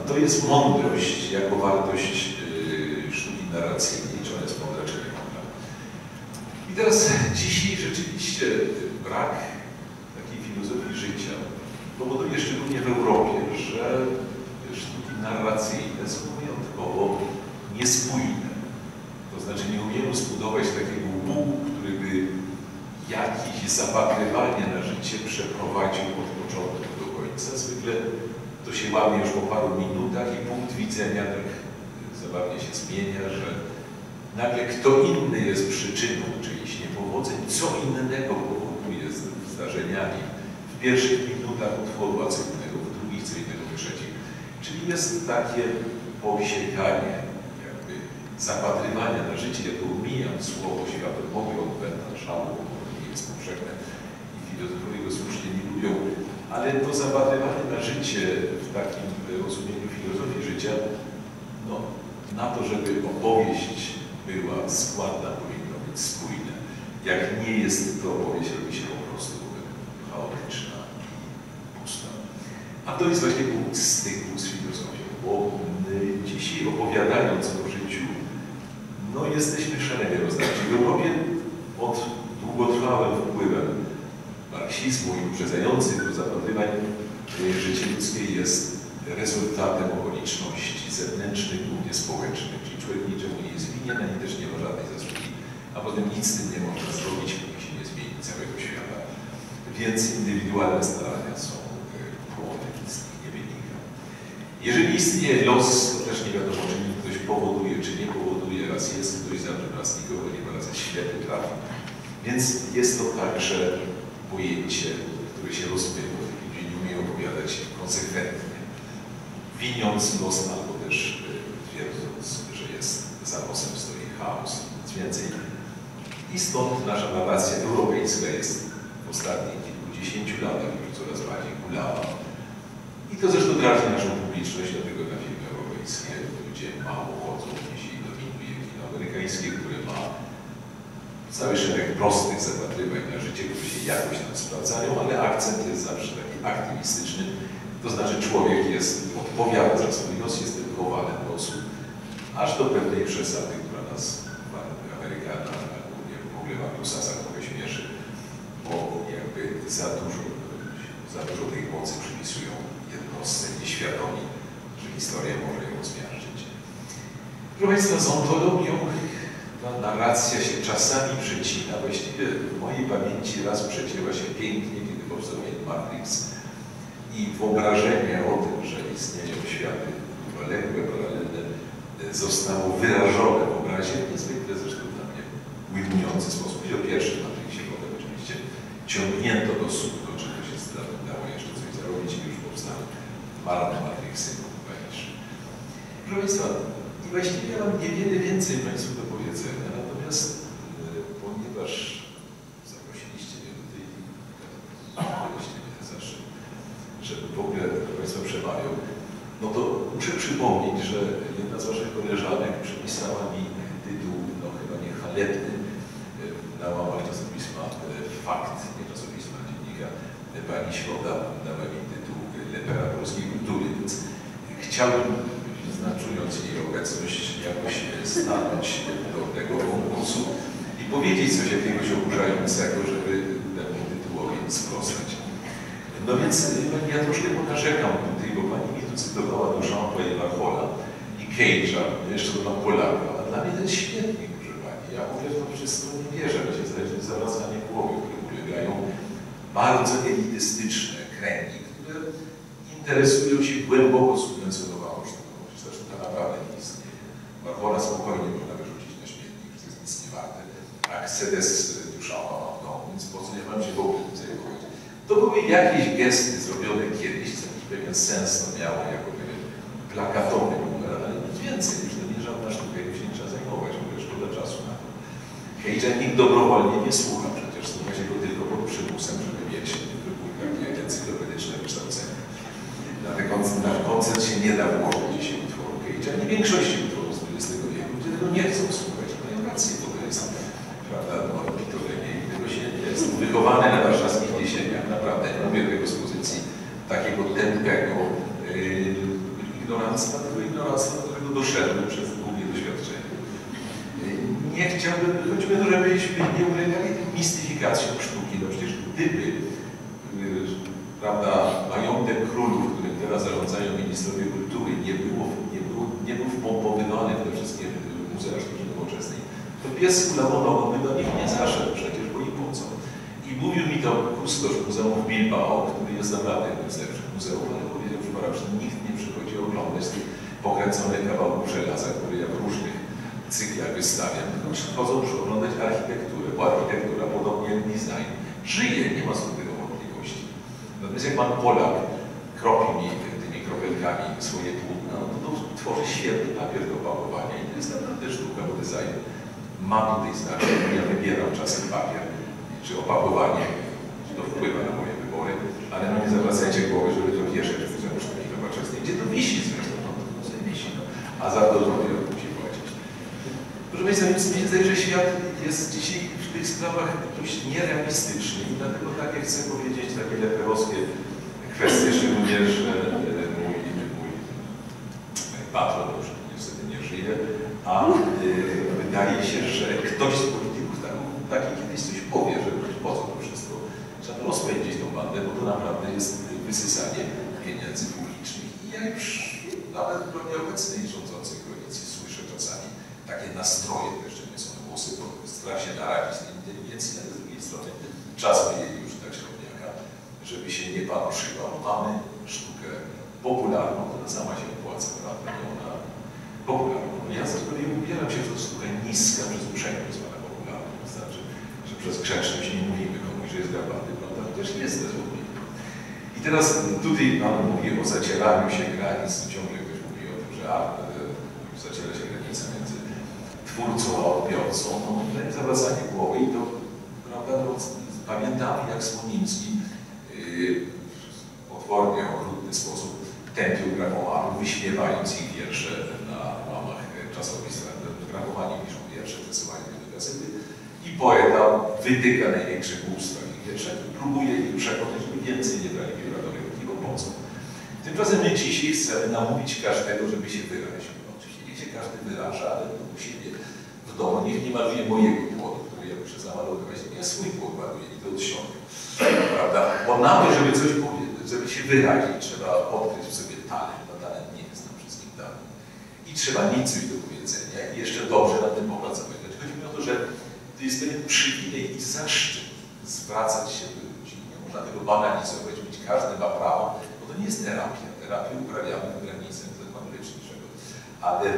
To jest mądrość jako wartość yy, sztuki narracyjnej, czy ona jest mądra, czy nie mądra. I teraz dzisiaj rzeczywiście brak takiej filozofii życia powoduje szczególnie w Europie, że sztuki narracyjne są wyjątkowo niespójne. To znaczy nie umiemy zbudować takiego łuku, który by jakieś zapatrywanie na życie przeprowadził od początku do końca. Zwykle to się łamie już po paru minutach i punkt widzenia tak zabawnie się zmienia, że nagle kto inny jest przyczyną czyichś niepowodzeń, co innego powoduje z zdarzeniami. W pierwszych minutach utworu, a w drugich, co innego w trzecich. Czyli jest takie posiekanie jakby zapatrywania na życie, ja tu umijam słowo światopogląd odbęda żalu, bo nie jest powszechne. I filozofowie go słusznie nie lubią, ale to zapatrywanie na życie w takim rozumieniu filozofii życia, no, na to, żeby opowieść była składna, powinno być spójne. Jak nie jest, to opowieść robi się po prostu chaotyczna i pusta. A to jest właśnie punkt styku z filozofią, bo dzisiaj opowiadając o życiu, no jesteśmy szalenie rozdarci. W Europie pod długotrwałym wpływem marksizmu i uprzedzających do zapatrywań życie ludzkie jest rezultatem okoliczności zewnętrznych, głównie społecznych, czyli człowiek niczemu nie jest winien, ani też nie ma żadnej zasługi, a potem nic z tym nie można zrobić, póki się nie zmieni całego świata. Więc indywidualne starania są płodem, nic z nich nie wynika. Jeżeli istnieje los, to też nie wiadomo, czy ktoś powoduje, czy nie powoduje, raz jest ktoś za raz nikogo nie ma, raz jest ślepy trafi. Więc jest to także pojęcie, które się rozmywa, ludzie nie umieją opowiadać konsekwentnie, winiąc los albo też twierdząc, że jest za losem stoi chaos, nic więcej. I stąd nasza narracja europejska jest w ostatnich kilkudziesięciu latach już coraz bardziej kulała. I to zresztą drażni naszą publiczność, dlatego na filmy europejskie ludzie mało chodzą, jeśli dominuje kino amerykańskie, które ma cały szereg prostych zapatrywań na życie, które się jakoś tam sprawdzają, ale akcent jest zawsze taki aktywistyczny. To znaczy człowiek jest, odpowiada za swój los, jest edukowany w losu, aż do pewnej przesady, która nas, Amerykana, głównie w ogóle anglosasach trochę śmieszy, bo jakby za dużo, za dużo tej mocy przypisują jednostce nieświadomi, że historia może ją zmiażdżyć. Proszę Państwa, z ontologią ta narracja się czasami przecina. Właściwie w mojej pamięci raz przecięła się pięknie, kiedy powstał Matrix i wyobrażenie o tym, że istnieją światy równoległe, paralelne, zostało wyrażone w obrazie niezwykle zresztą dla mnie ujmujący sposób. I o pierwszym Matrixie potem oczywiście ciągnięto do sudu, czego się dało jeszcze coś zarobić i już powstały marne Matrixy Paryż. Proszę Państwa, właściwie mam niewiele więcej Państwu do powiedzenia, natomiast e, ponieważ zaprosiliście mnie do tej zawsze, żeby w ogóle do Państwa przemawiał, no to muszę przypomnieć, że jedna z Waszych koleżanek przypisała mi tytuł, no chyba nie chwalebny, e, na łamach czasopisma e, Fakt, nie czasopisma, dziennika Pani Środa, dała mi tytuł Lepera Polskiej Kultury, więc chciałbym znaczując jej obecność, jakoś stanąć do tego konkursu i powiedzieć coś jakiegoś oburzającego, żeby temu tytułowi sprostać. No więc ja troszkę narzekam bo pani mi tu cytowała do Jean-Paul Warhola i Cage'a, jeszcze do Polaka, a dla mnie to jest świetnie, proszę pani. Ja mówię w to wszystko nie wierzę, że się zdaje zawracanie głowy, które ulegają bardzo elitystyczne kręgi, które interesują się głęboko subwencjonowaną sztuką. Ta sztuka naprawdę nie istnieje. Warhola spokojnie można wyrzucić na śmietnik, że to jest nic nie warte. Mercedes Duchampa mam w domu, więc po co nie mam się w ogóle tym zajmować. To były jakieś gesty zrobione kiedyś, co pewien sens to miało, jako pewien plakatowy numer, ale nic więcej, już to nie żadna sztuka, już się nie trzeba zajmować, bo już szkoda czasu na to. Hejcza nikt dobrowolnie nie słucha, przecież słucha się go tylko pod przymusem, żeby mieć takie encyklopedyczne wykształcenie. Na ten koncert, na koncert się nie da włożyć dzisiaj utworu Cage'a, nie większości utworów z XX wieku, ludzie tego nie chcą słuchać, mają rację, bo to jest, prawda, no, pitolenie i tego się nie jest wychowany na warszawskich jesieniach, naprawdę, nie mówię tego z pozycji takiego tępego yy, ignoranstwa, tego ignoranstwa, do którego doszedłem przez długie doświadczenie. Yy, Nie chciałbym, choćby to, żebyśmy nie ulegali mistyfikacją sztuki, no przecież gdyby yy, prawda, majątek królów, którym teraz zarządzają ministrowie kultury, nie, było, nie, było, nie był wpompowywany w te wszystkie muzea sztuki nowoczesnej, to pies ulamonowo by do nich nie zaszedł przecież, bo i po co. I mówił mi to kustosz Muzeum w Bilbao, który jest naprawdę jednym z lepszych muzeów, ale powiedział, że pana, że nikt nie przychodzi oglądać tych pokręconych kawałków żelaza, które ja w różnych wystawiam, tylko przychodzą oglądać architekturę, bo architektura, podobnie jak design, żyje, nie ma co do tego wątpliwości. Natomiast jak pan Polak kropi mi tymi kropelkami swoje płótna, no to, to tworzy świetny papier do opakowania i to jest naprawdę sztuka, bo design ma tutaj znaczenie. Ja wybieram czasem papier czy opakowanie, czy to wpływa na moje wybory, ale no nie zawracajcie głowy, żeby to wieszać w Muzeum Sztuki Nowoczesnej, gdzie to wisi zresztą, no to wisi, no. a za to płacić. Proszę Państwa, mi się że świat jest dzisiaj w tych sprawach dość nierealistyczny i dlatego takie chcę powiedzieć, takie leperowskie kwestie, szczególnie, że e, mój, mój patron już niestety nie żyje, a y, wydaje się, że ktoś z polityków tak, taki kiedyś coś powie, że po co to wszystko. Trzeba rozpędzić tą bandę, bo to naprawdę jest wysysanie pieniędzy publicznych. I ja już nawet gronie obecnej rządzącej koalicji słyszę czasami takie nastroje, to jeszcze nie są głosy, bo strach się narazić z inteligencji, ale z drugiej strony czas jej już dać równiaka, żeby się nie panoszyła. Mamy sztukę popularną, która sama się opłaca, prawda, nie ona popularną. Ja z kolei ubieram się, że to sztuka niska przez uprzejmość zwana popularną. To znaczy, że przez grzeczność nie mówimy komuś, że jest garbaty, prawda, chociaż jest dosłownie. I teraz tutaj Pan mówi o zacieraniu się granic, ciągle ktoś mówi o tym, że art e, zaciera się między twórcą a odbiorcą. No, tutaj zawracanie głowy i to, prawda, no, pamiętamy jak Słoniński yy, potwornie okrutny sposób tępił grafomanów, wyśmiewając ich wiersze na łamach czasopisma. Grafomani piszą wiersze, przesyłają je do gazety i poeta wytyka największe głupstwa ich wiersze i próbuje ich przekonać, żeby więcej nie brali pióra do ręki, bo po co? Tymczasem my dzisiaj chcemy namówić każdego, żeby się wyraził. No, oczywiście niech się każdy wyraża, ale u siebie domu niech nie maluje mojego płodu, który ja muszę zamalować. Ja swój płot maluję i to środka. Prawda? Bo na to, żeby coś powiedzieć, żeby się wyrazić, trzeba odkryć w sobie talent, a talent nie jest nam wszystkim dany. I trzeba mieć coś do powiedzenia i jeszcze dobrze na tym popracować. Chodzi mi o to, że to jest pewien przywilej i zaszczyt zwracać się do ludzi. Nie można tego banalizować, być każdy ma prawo, bo to nie jest terapia. Terapię uprawiamy w granicach zakładu leczniczego. Ale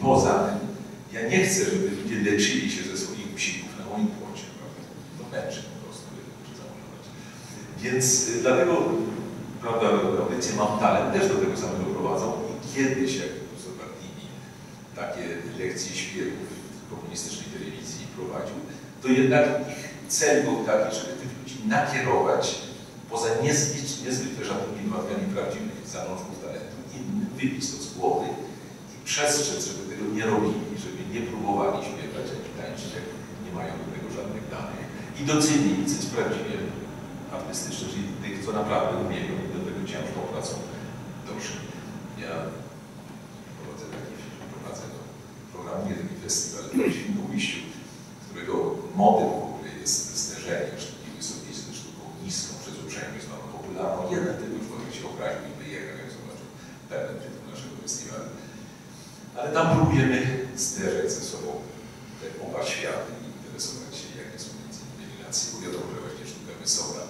poza tym, ja nie chcę, żeby ludzie leczyli się ze swoich usiłków na moim płocie. Prawda? To męczy po prostu, muszę zamontować. Więc y, dlatego, prawda, audycję Mam Talent też do tego samego prowadzą i kiedyś, jak Bartini takie lekcje śpiewów w komunistycznej telewizji prowadził, to jednak ich cel był taki, żeby tych ludzi nakierować poza niezwykle, niezwykle rzadkimi wymagami prawdziwych zarządków talentu, innym, wybić to z głowy i przestrzec, żeby tego nie robili, żeby nie próbowali śpiewać ani tańczyć, jak nie mają do tego żadnych danych i docenili, co prawdziwie artystyczne, czyli tych, co naprawdę umieją i do tego ciężką pracą doszli. Ja prowadzę taki, prowadzę no, programuję taki festiwal w Świnoujściu, którego motyw w ogóle jest zderzenie sztuki wysokiej ze sztuką niską, przez uprzejmość zwaną popularną. Jeden tylko człowiek się obraził i wyjechał, jak zobaczył pełen tytuł naszego festiwalu ale tam próbujemy zderzać ze sobą te oba światy i interesować się, jakie są między innymi relacje. Bo wiadomo, że właśnie sztuka wysoka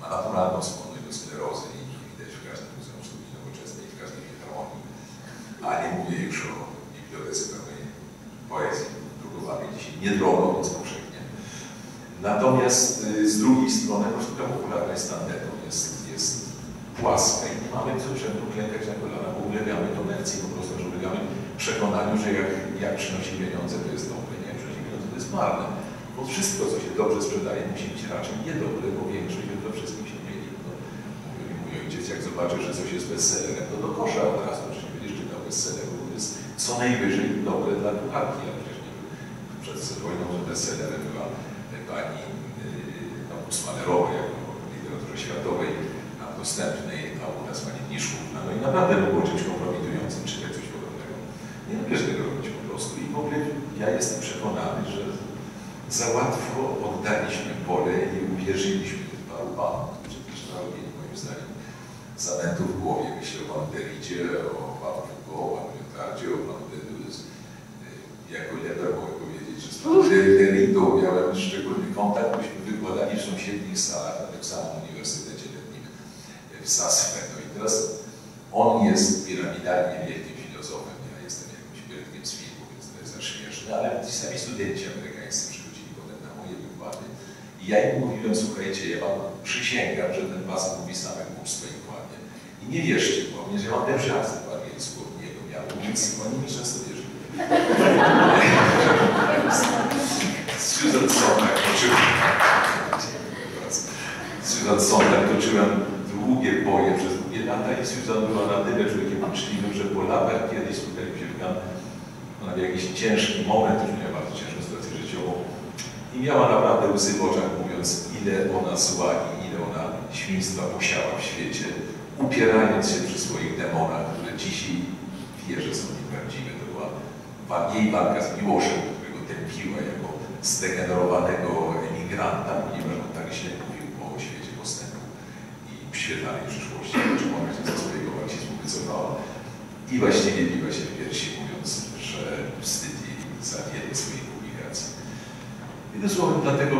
ma naturalną skłonność do sklerozy i widać w każdym muzeum sztuki nowoczesnej i w każdym filharmonii. A nie mówię już o bibliotece pełnej poezji drukowanej, dzisiaj niedrogi, więc powszechnie. Natomiast y, z drugiej strony no, sztuka popularna jest tandetą, jest, jest płaska i nie mamy co czemu klękać na kolana, bo ulegamy dominacji, po prostu, że ulegamy przekonaniu, że jak, jak przynosi pieniądze, to jest dobre, nie jak przynosi pieniądze, to jest marne. Bo wszystko, co się dobrze sprzedaje, musi być raczej niedobre, bo większość we wszystkim się mieli. No, mój, mój ojciec, jak zobaczy, że coś jest bestsellerem, to do kosza od razu, że nie będziesz czytał bestselleru, bo to jest co najwyżej dobre dla kucharki, ale przecież nie przed wojną, że bestsellerem była pani yy, no, Usmanerowa, jako literaturze światowej, a dostępnej, a u nas pani Niszkówna. No i naprawdę było czymś kompromitującym podobnego. Nie należy tego robić po prostu. I w ogóle ja jestem przekonany, że za łatwo oddaliśmy pole i uwierzyliśmy paru panów, którzy też narobili moim zdaniem zamętów w głowie. Myślę o panu Deridzie, o panu Foucault, o panu Jotardzie, o panu Deleuze. Jako leper mogę powiedzieć, że z panem Deridą miałem szczególny kontakt, myśmy wykładali w sąsiednich salach na tym samym Uniwersytecie Letnim w Sasfe. No i teraz on jest piramidalnie wielkim filozofem, ja jestem jakimś wielkim z filmu, więc to jest za śmieszne, ale ci sami studenci amerykańscy przychodzili potem na moje wykłady i ja im mówiłem, słuchajcie, ja wam przysięgam, że ten was mówi same głupstwo i kłamie. I nie wierzcie, bo mnie, że mam lepszy akcent po angielsku od niego miał, więc oni mi często wierzyli. *laughs* Susan Sontag toczyłem. Toczyłem długie boje przez długie lata i Susan była na tyle człowiekiem uczciwym, że po latach kiedyś spotkaliśmy się w ona jakiś ciężki moment, już miała bardzo ciężką sytuację życiową i miała naprawdę łzy w oczach, mówiąc ile ona zła i ile ona świństwa musiała w świecie, upierając się przy swoich demonach, które dzisiaj wie, że są nieprawdziwe. To była jej walka z Miłoszem, którego tępiła jako zdegenerowanego emigranta, ponieważ on tak źle mówił o świecie postępu i świetlanej przyszłości, czemu ona się ze swojego marksizmu wycofała. I właściwie biła się w piersi, że wstyd jej za wiele swoich publikacji. Jednym słowem, dlatego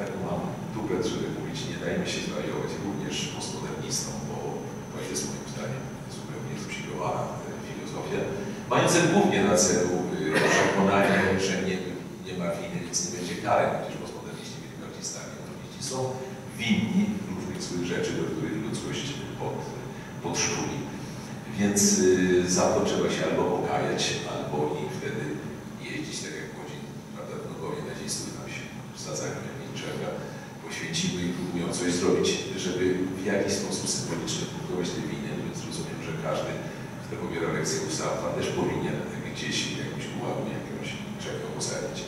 taką mam tupet, żeby mówić, nie dajmy się zwariować również postmodernistom, bo to jest moim zdaniem zupełnie zbzigowana filozofia, mająca głównie na celu y, przekonanie, że nie, nie ma winy, więc nie będzie kary, chociaż postmoderniści byli bardziej stali. Oczywiście są winni różnych złych rzeczy, do których ludzkość pod, podszkuli. Więc y, za to trzeba się albo pokajać, albo i wtedy jeździć tak jak młodzi, prawda, wrogowie nazistów tam się wsadzają jak drzewa, poświęciły i próbują coś zrobić, żeby w jakiś sposób symbolicznie punktować te winy, więc rozumiem, że każdy, kto pobiera lekcję ustawa, też powinien gdzieś jakąś uwagę, jakąś czego posadzić.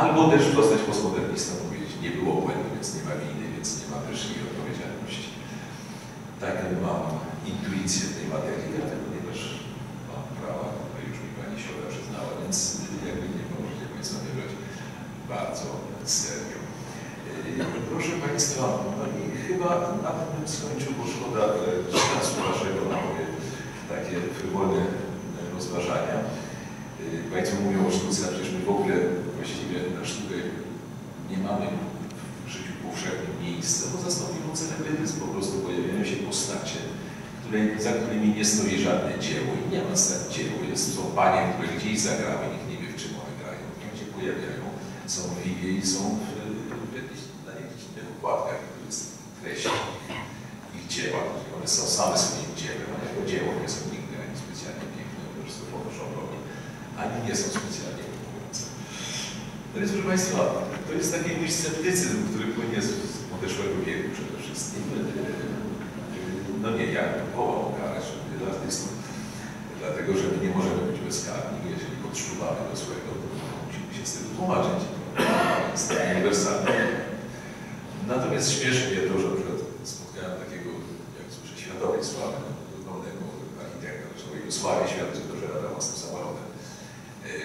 Albo też zostać postmodernistą, powiedzieć, nie było błędu, więc nie ma winy, więc nie ma też jej odpowiedzialności. Taką mam intuicję w tej materii, dlatego ponieważ mam prawa, które już mi Pani Siola przyznała, więc jakby nie Państwo wierzyć bardzo serio. Proszę Państwa, no i chyba na tym bym skończył, bo szkoda e, czasu Waszego na moje takie frywolne rozważania. Państwo mówią o sztuce, a przecież my w ogóle właściwie na sztukę nie mamy w życiu powszechnym miejsca, bo zastąpił celebrytyzm, po prostu pojawiają się postacie, której, za którymi nie stoi żadne dzieło i nie ma dzieło. Jest, są panie, które gdzieś zagrały, nikt nie wie w czym one grają, tam się pojawiają, są w Liwie i są w, w jakichś, na jakichś innych układkach, to jest treść ich, dzieła. One są same swoim dziełem, a jako dzieło nie są nigdy ani specjalnie piękne, po prostu photoshopowe, ani nie są specjalnie mówiące. To jest, proszę Państwa, to jest taki mój sceptycyzm, który płynie z odeszłego wieku przede wszystkim. No nie, ja o karę wielu artystów, dlatego że my nie możemy być bezkarni, jeżeli podszczuwamy do się z tego tłumaczyć. Jest uniwersalne. Natomiast śmieszy mnie to, że na przykład spotkałem takiego, jak słyszę, światowej sławy, ogromnego architekta, zresztą jego sławie świadczy to, że lata własnym samolotem.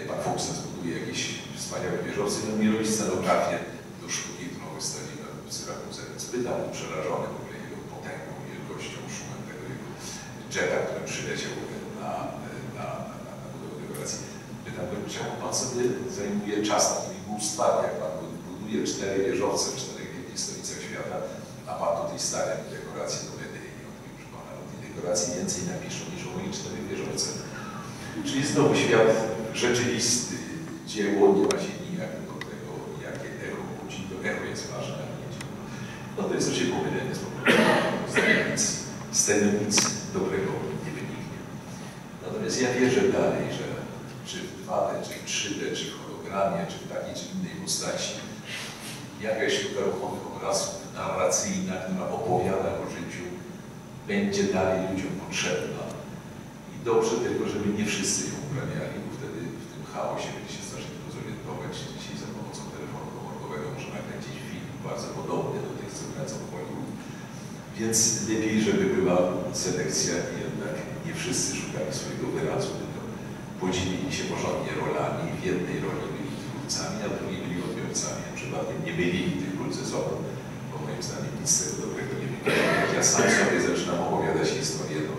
Pan Fuchs zbuduje jakieś wspaniałe wieżowce, no mi robi scenografię do sztuki, którą wystawiłem w Syrakuze, więc pytam, przerażony w ogóle jego potęgą, wielkością, szumem tego jego jetta, który przyleciał na, na, na, czemu Pan sobie zajmuje czas na takimi głupstwami, jak Pan buduje cztery wieżowce w czterech wielkich stolicach świata, a Pan tutaj stawia do dekoracji do Wedynii. On mówi, że Pan o no tej dekoracji więcej napiszą niż o moich cztery wieżowce. Czyli znowu świat rzeczywisty, dzieło nie ma się nijakiego tego, jakie echo budzi, to echo jest ważne, a nie dzieło. No to jest oczywiście pomylenie z z tego nic dobrego nie wyniknie. Natomiast ja wierzę dalej, czy w 2D, czy w 3D, czy w hologramie, czy w takiej, czy innej postaci. Jakaś sztuka ruchomych obrazów narracyjna, która opowiada o życiu, będzie dalej ludziom potrzebna. I dobrze tylko, żeby nie wszyscy ją uprawiali, bo wtedy w tym chaosie będzie się strasznie trudno zorientować. Dzisiaj za pomocą telefonu komórkowego można nakręcić film bardzo podobny do tych, co kręcą w Hollywood. Więc lepiej, żeby była selekcja i jednak nie wszyscy szukali swojego wyrazu podzielili się porządnie rolami. W jednej roli byli twórcami, a drugiej byli odbiorcami. Przypadkiem nie byli tych ról ze sobą, bo moim zdaniem nic z tego dobrego nie wynika. Ja sam sobie zaczynam opowiadać historię, no,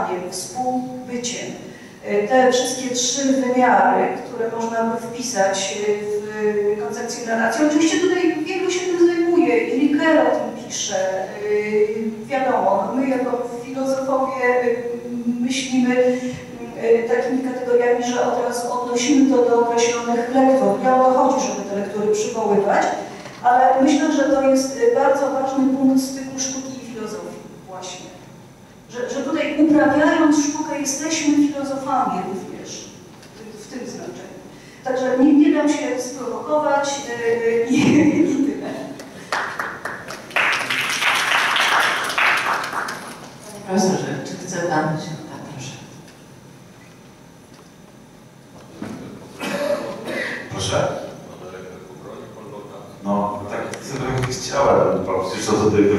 współistnieniem, współbyciem. E, te wszystkie trzy wymiary, które można by wpisać e, w koncepcję narracji. Oczywiście tutaj wielu się tym zajmuje i Riker o tym pisze. E, wiadomo, no my jako filozofowie myślimy takimi kategoriami, że od razu odnosimy to do określonych lektur. Nie o to chodzi, żeby te lektury przywoływać, ale myślę, że to jest bardzo ważny punkt styku sztuki że, że tutaj uprawiając sztukę jesteśmy filozofami również w, tym znaczeniu. Także nie dam się sprowokować i, i tyle. Pani profesorze, czy chce Pan się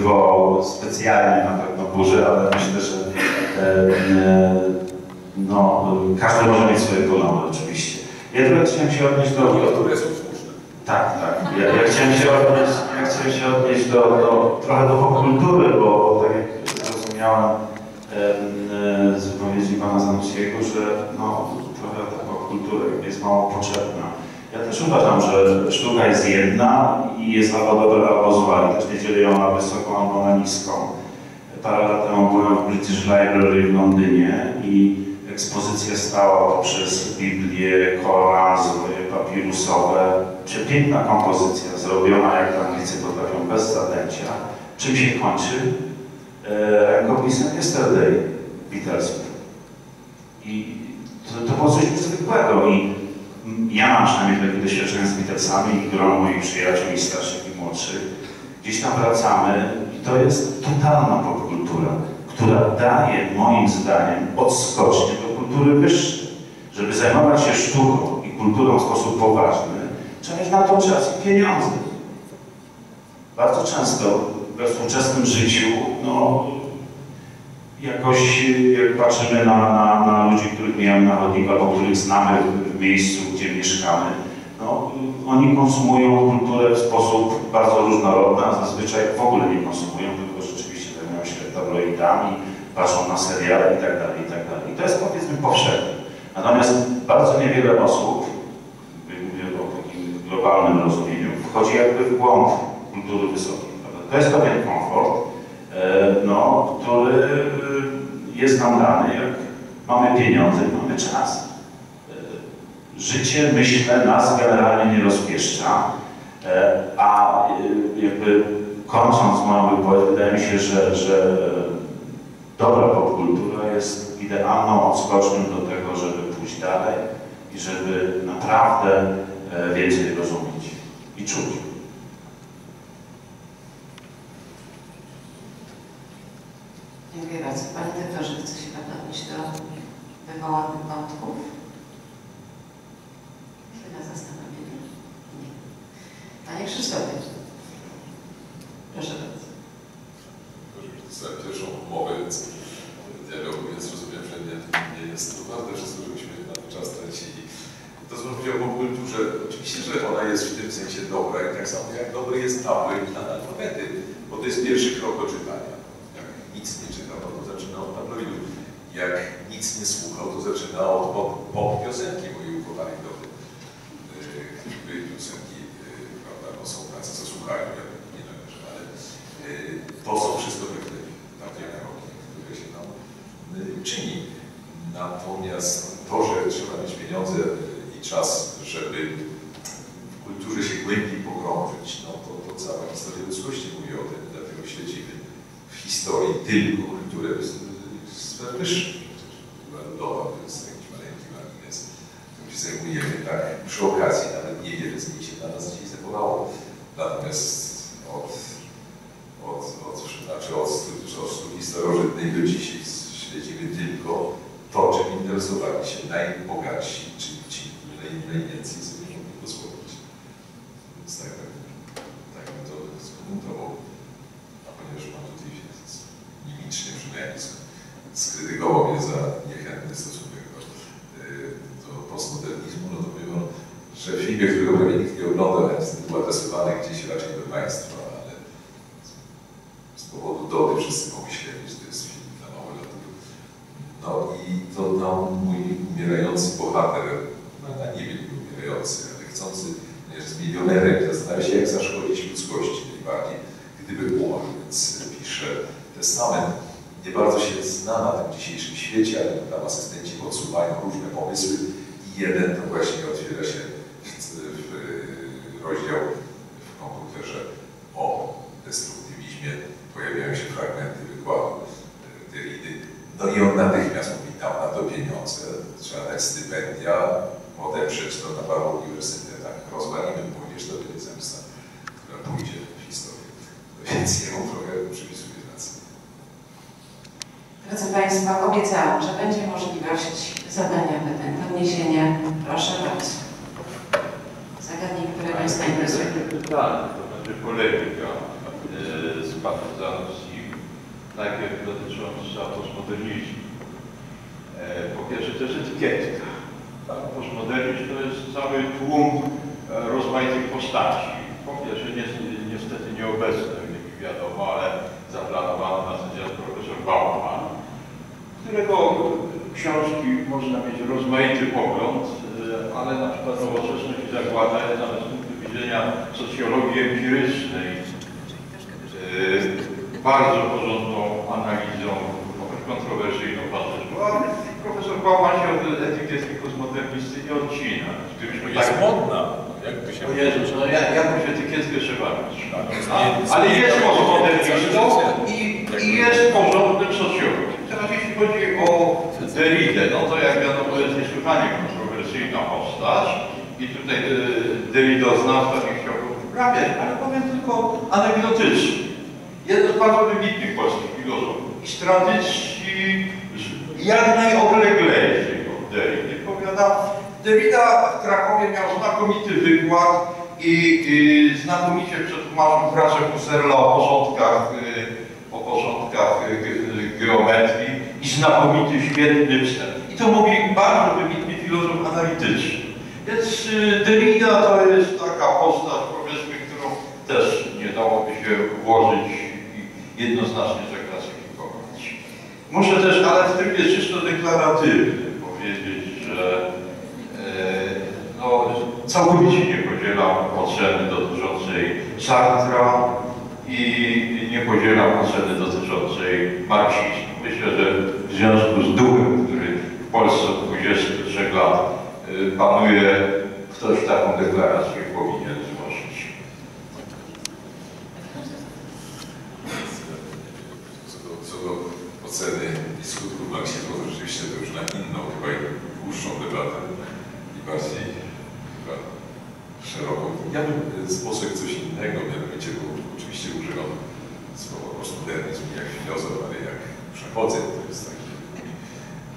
wywołało specjalnie na pewno burzę, ale myślę, że e, e, no, każdy może mieć swoje poglądy oczywiście. Ja tylko chciałem się odnieść do... do Które są słuszne. tak, tak. Ja, ja chciałem się odnieść, ja chciałem się odnieść do, do, trochę do popkultury, bo, bo tak jak zrozumiałem em, e, z wypowiedzi pana Zanussiego, że no, trochę ta popkultura jest mało potrzebna. Ja też uważam, że sztuka jest jedna i jest albo dobra, albo zła. I też nie dzielę ją na wysoką albo na niską. Parę lat temu byłem w British Library w Londynie i ekspozycja stała poprzez Biblię, Koran, zwoje papirusowe. Przepiękna kompozycja, zrobiona jak Anglicy potrafią, bez zadęcia. Czym się kończy? E, rękopisem Yesterday Beatlesów. I to, to było coś niezwykłego i ja mam przynajmniej takie doświadczenia z Beatlesami i grono moich przyjaciół i starszych i młodszych. Gdzieś tam wracamy i to jest totalna popkultura, która daje moim zdaniem odskocznie do kultury wyższej. Żeby zajmować się sztuką i kulturą w sposób poważny, trzeba mieć na to czas i pieniądze. Bardzo często we współczesnym życiu, no, jakoś jak patrzymy na, na, na ludzi, których mijamy na chodniku albo których znamy w, miejscu, gdzie mieszkamy, no, oni konsumują kulturę w sposób bardzo różnorodny, a zazwyczaj w ogóle nie konsumują, tylko rzeczywiście zajmują się tabloidami, patrzą na seriale i tak dalej, i tak. I to jest powiedzmy powszechne. Natomiast bardzo niewiele osób, mówię o takim globalnym rozumieniu, wchodzi jakby w głąb kultury wysokiej. To jest pewien komfort, no, który jest nam dany, jak mamy pieniądze mamy czas. E, Życie, myślę, nas generalnie nie rozpieszcza, e, a e, jakby kończąc moją wypowiedź, wydaje mi się, że, że dobra popkultura jest idealną odskocznią do tego, żeby pójść dalej i żeby naprawdę e, więcej rozumieć i czuć. Dziękuję bardzo. Panie doktorze, chce się Pan odnieść do wywołanych wątków? Chwila zastanowienia. Nie. Panie Krzysztofie. Proszę bardzo. Dostałem pierwszą umowę, więc dialogu, więc rozumiem, że nie, nie jest to warte wszystko, żebyśmy na ten czas tracili. To, co mówię o popkulturze, oczywiście, że ona jest w tym sensie dobra tak samo jak dobry jest tabloid dla analfabety, bo to jest pierwszy krok do czytania. Jak nic nie czytał, no to zaczyna od tabloidu. Jak nic nie słuchał, to zaczyna od pop, pop piosenki mojej ukochanej doby. Yy, były piosenki, yy, prawda, no są tacy, co słuchają, ja nie należę, ale yy, to są wszystko pewne takie kroki, które się nam yy, czyni. Natomiast to, że trzeba mieć pieniądze i czas, żeby w kulturze się głębiej pogrążyć, no to, to cała historia ludzkości mówi o tym, dlatego śledzimy w historii tylko kulturę sfer Była ludowa, to jest maleńki margines, którym się zajmujemy tak przy okazji, nawet niewiele z niej się dla nas dzisiaj zachowało. Natomiast od, od, od, znaczy od, od sztuki starożytnej do dzisiaj śledzimy tylko to, czym interesowali się najbogatsi, czy ci, którzy naj, najwięcej sobie mogli pozwolić. Więc tak, tak, tak bym to skomentował. A ponieważ mam tutaj mimicznie przynajmniej skrytykował mnie za niechętny stosunek do, yy, do postmodernizmu, no to powiem, że w filmie, którego prawie nikt nie oglądał, więc był adresowany gdzieś raczej do państwa, ale z powodu Dody wszyscy pomyśleli, że to jest film dla małolatów. No i to nam mój umierający bohater, no wiem umierający, ale chcący, jest milionerem, zastanawia się, jak zaszkodzić ludzkości najbardziej, gdyby umarł, więc pisze testament nie bardzo się zna na tym dzisiejszym świecie, ale tam asystenci podsuwają różne pomysły i jeden to właśnie otwiera się w, rozdział w komputerze o destruktywizmie. Pojawiają się fragmenty wykładu Derrida. No i on natychmiast mówi, tam na to pieniądze, trzeba dać stypendia, odeprzeć to na paru uniwersytetach, tak, rozwalimy młodzież, to będzie zemsta, która pójdzie w historię. Więc jemu trochę przypisuje po Państwa, obiecałam, że będzie możliwość zadania pytań, podniesienia. Proszę bardzo. Zagadnienie, które Państwa interesuje. pytanie, to będzie polemika e, z panem Zanussim, najpierw dotycząca postmodernizmu. E, Po pierwsze to jest etykietka. Postmodernizm to jest cały tłum e, rozmaitych postaci. Po pierwsze ni- niestety nieobecny, jak wiadomo, ale zaplanowano na którego książki można mieć rozmaity pogląd, e, ale na przykład nowoczesność jest nawet z punktu widzenia socjologii empirycznej e, bardzo porządną analizą, trochę kontrowersyjną bardzo. A profesor Bauman się od etykietki postmodernisty nie odcina. Gdybyśmy jest modna. Jakby się... o Jezus, no ja, jakąś etykietkę trzeba mieć. No, nie- ale jest postmodernistą i, i jest porządnym socjologiem. Chodzi o Derridę, no to jak wiadomo jest niesłychanie kontrowersyjna postać. I tutaj e, Derridoznawca nie chciałbym wprawiać, ale powiem tylko anegdotycznie. Jeden z bardzo wybitnych polskich filozofów i z tradycji jak najodleglejszej od Derrida powiada, Derrida w Krakowie miał znakomity wykład i, i znakomicie przetłumaczył pracę Husserla o porządkach, y, o porządkach y, ge- geometrii i znakomity, świetny wstęp. I to mówi bardzo wybitny filozof analityczny. Więc y, Derrida to jest taka postać, powiedzmy, którą też nie dałoby się włożyć i jednoznacznie zaklasyfikować. Muszę też, ale w trybie czysto deklaratywnym powiedzieć, że e, no, całkowicie nie podzielam oceny dotyczącej Sartra i nie podzielam oceny dotyczącej marksizmu. Myślę, że w związku z duchem, który w Polsce od 23 lat y, panuje, ktoś taką deklarację powinien złożyć. Co do, co do oceny i skutków marksizmu, to rzeczywiście to już na inną, chyba dłuższą debatę i bardziej chyba szeroką. Ja bym e, spostrzegł coś innego, mianowicie, bo oczywiście używam słowa postmodernizm nie jak filozof, ale jak przechodzeń, to jest takie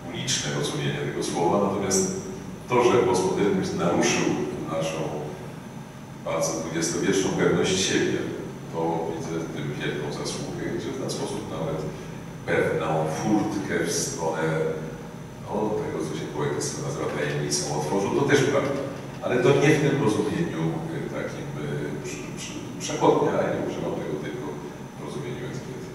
uliczne rozumienie tego słowa, natomiast to, że postmodernizm naruszył naszą bardzo dwudziestowieczną pewność siebie, to widzę w tym wielką zasługę, że w ten sposób nawet pewną furtkę w stronę no, tego, co się poetycko nazywa tajemnicą otworzył, to też prawda. Ale to nie w tym rozumieniu y, takim przy, przechodnia, ja nie używam tego tylko w rozumieniu etykiety.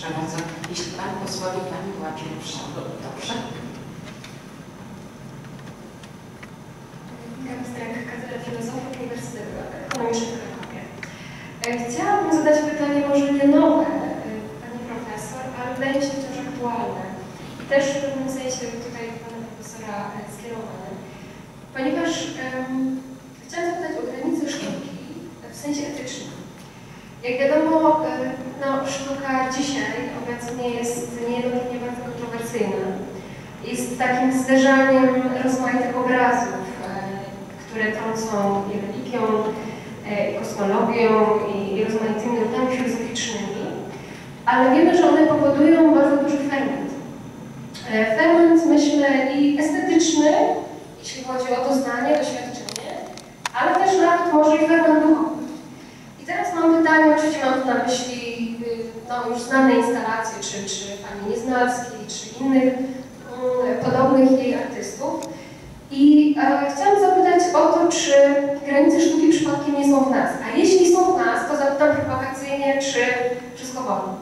Proszę bardzo, jeśli Pan posłowi Pani była pierwsza, dobrze? Gangsterek, Katedra Filozofii Uniwersytetu Ekonomicznego. E, Chciałabym zadać pytanie może nie nowe, e, Pani Profesor, ale wydaje mi się wciąż aktualne. I też w pewnym sensie tutaj Pana Profesora e, skierowane. Ponieważ em, chciałam zapytać o granice sztuki w sensie etycznym. Jak wiadomo, e, no, sztuka dzisiaj obecnie jest niejednokrotnie bardzo kontrowersyjna. Jest takim zderzaniem rozmaitych obrazów, e, które trącą i religią, e, i kosmologią, i, rozmaitymi nurtami filozoficznymi, ale wiemy, że one powodują bardzo duży ferment. E, Ferment, myślę, i estetyczny, jeśli chodzi o doznanie, doświadczenie, ale też nawet może i ferment duchowy. I teraz mam pytanie, oczywiście mam tu na myśli no, już znane instalacje, czy, czy pani Nieznalskiej, czy innych mm, podobnych jej artystów. I e, chciałam zapytać o to, czy granice sztuki przypadkiem nie są w nas. A jeśli są w nas, to zapytam prowokacyjnie, czy wszystko wolno.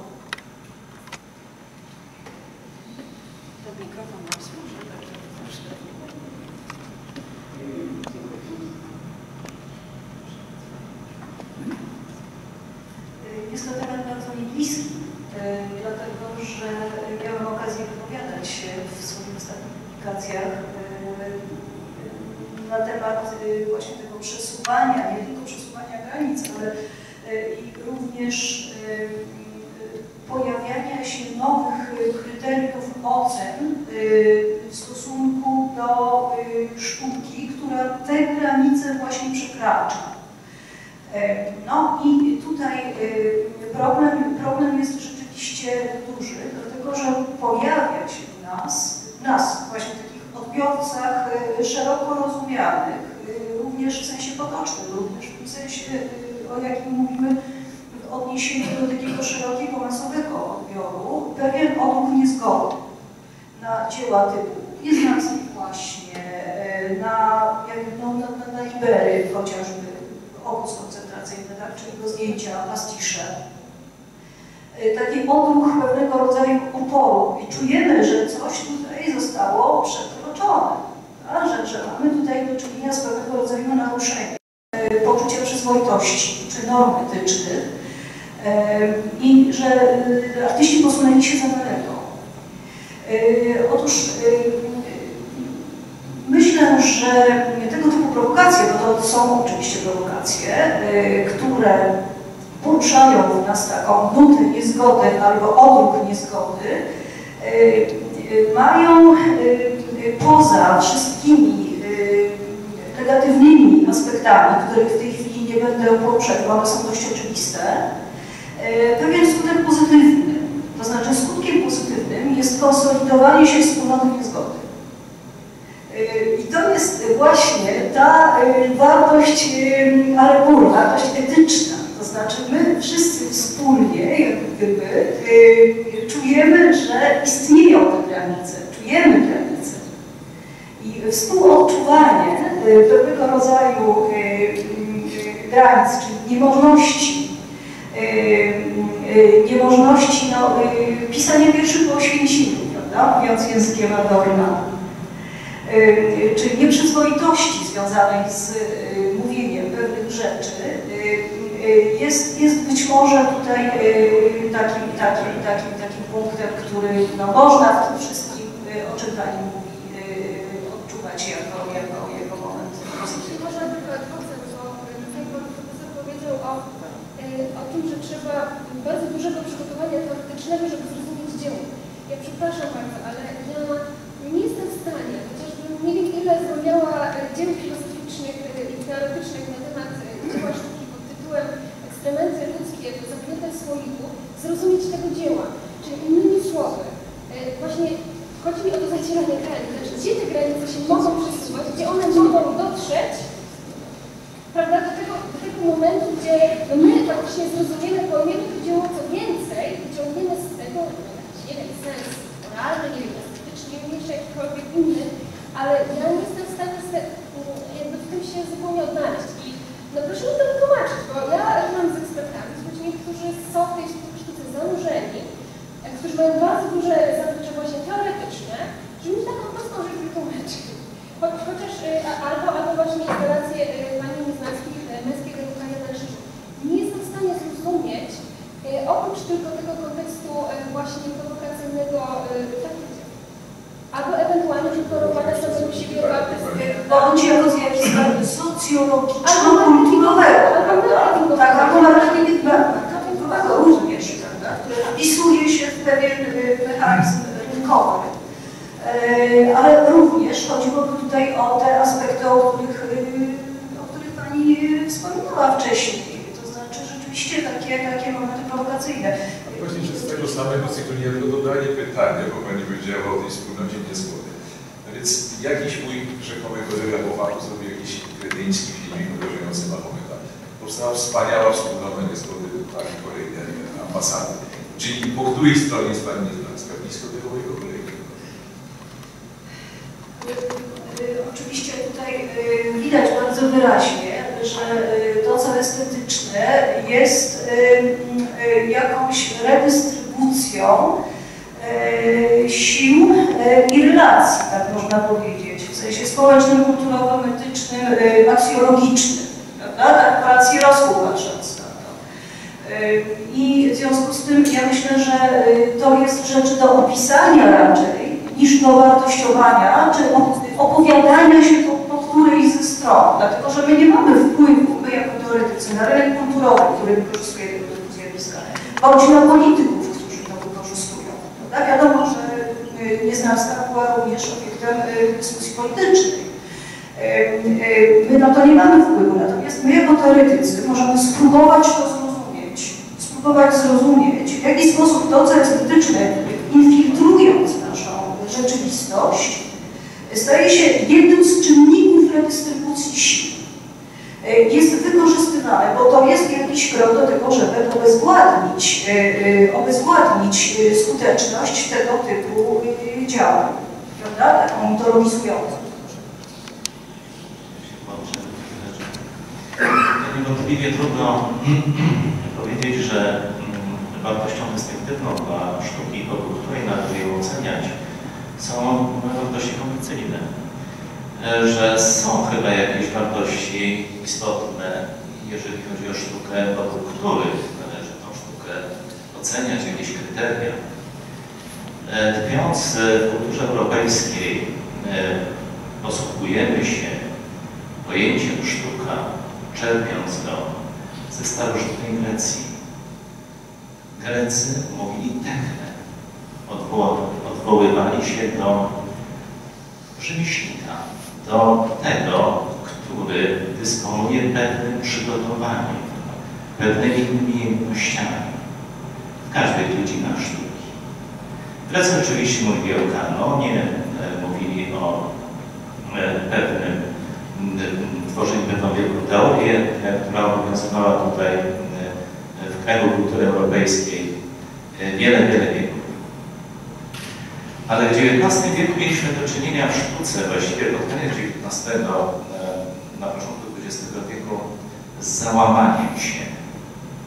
Załamaniem się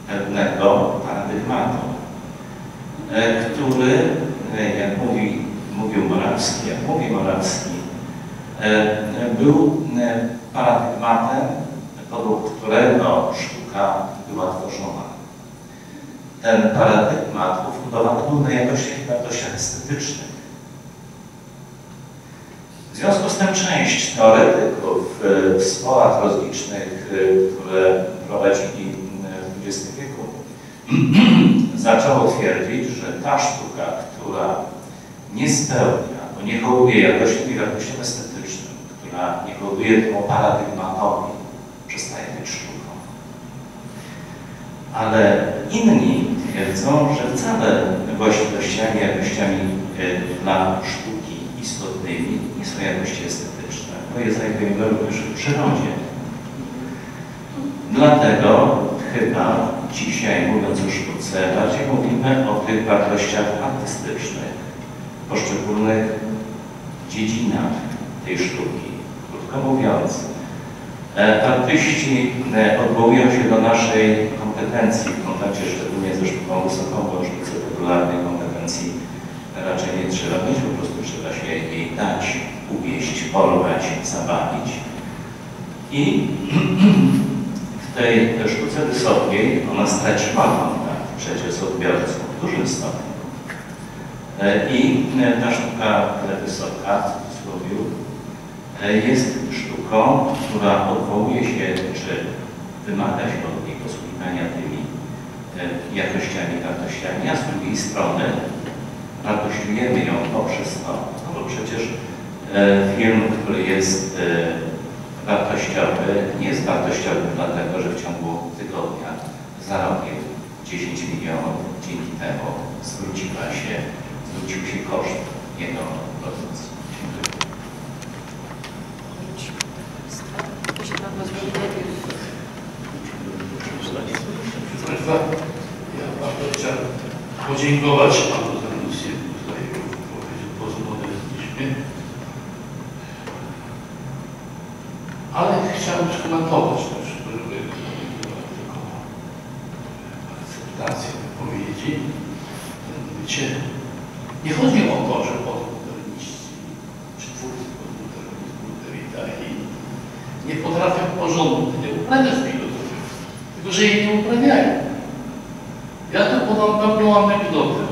pewnego paradygmatu, e, który, e, jak mówi, mówił Morawski, jak mówi Morawski, e, był paradygmatem, według którego sztuka była tworzona. Ten paradygmat ufundowany był na jakościach i. Związku z tym część teoretyków e, w sporach rozlicznych, e, które prowadzili e, w XX wieku, *clears throat* zaczęło twierdzić, że ta sztuka, która nie spełnia, bo nie hołduje jakościom i wartościom estetycznym, która nie hołduje temu paradygmatowi, przestaje być sztuką. Ale inni twierdzą, że wcale właściwościami, jakościami e, dla sztuki istotnymi są jakości estetyczne, bo je znajdujemy również w przyrodzie. Dlatego chyba dzisiaj, mówiąc o sztuce, bardziej mówimy o tych wartościach artystycznych, poszczególnych dziedzinach tej sztuki. Krótko mówiąc, e, artyści e, odwołują się do naszej kompetencji w kontakcie szczególnie ze sztuką wysoką, bo o sztuce popularnej kompetencji raczej nie trzeba mieć, po prostu trzeba się jej dać, porwać, zabawić. I *clears throat* w tej sztuce wysokiej ona straciła kontakt przecież z odbiorcą w dużym stopniu. E, I e, ta sztuka wysoka, w cudzysłowie, e, jest sztuką, która odwołuje się, czy wymaga się od niej posługiwania tymi jakościami, wartościami, a z drugiej strony wartościujemy ją poprzez to, no bo przecież film, który jest wartościowy, nie jest wartościowy dlatego, że w ciągu tygodnia zarobił 10 milionów, dzięki temu zwróciła się, zwrócił się koszt jego produkcji. Państwa, ja bardzo chciałem podziękować Panu za misję tutaj w postmodernizmie. Ale chciałem skomentować też, żeby nie była tylko akceptacja wypowiedzi. Mianowicie, nie chodzi o to, że postmoderniści czy twórcy postmodernizmu Derrida nie potrafią porządnie uprawiać filozofii, tylko że jej nie uprawiają. Ja tu podam pewną anegdotę.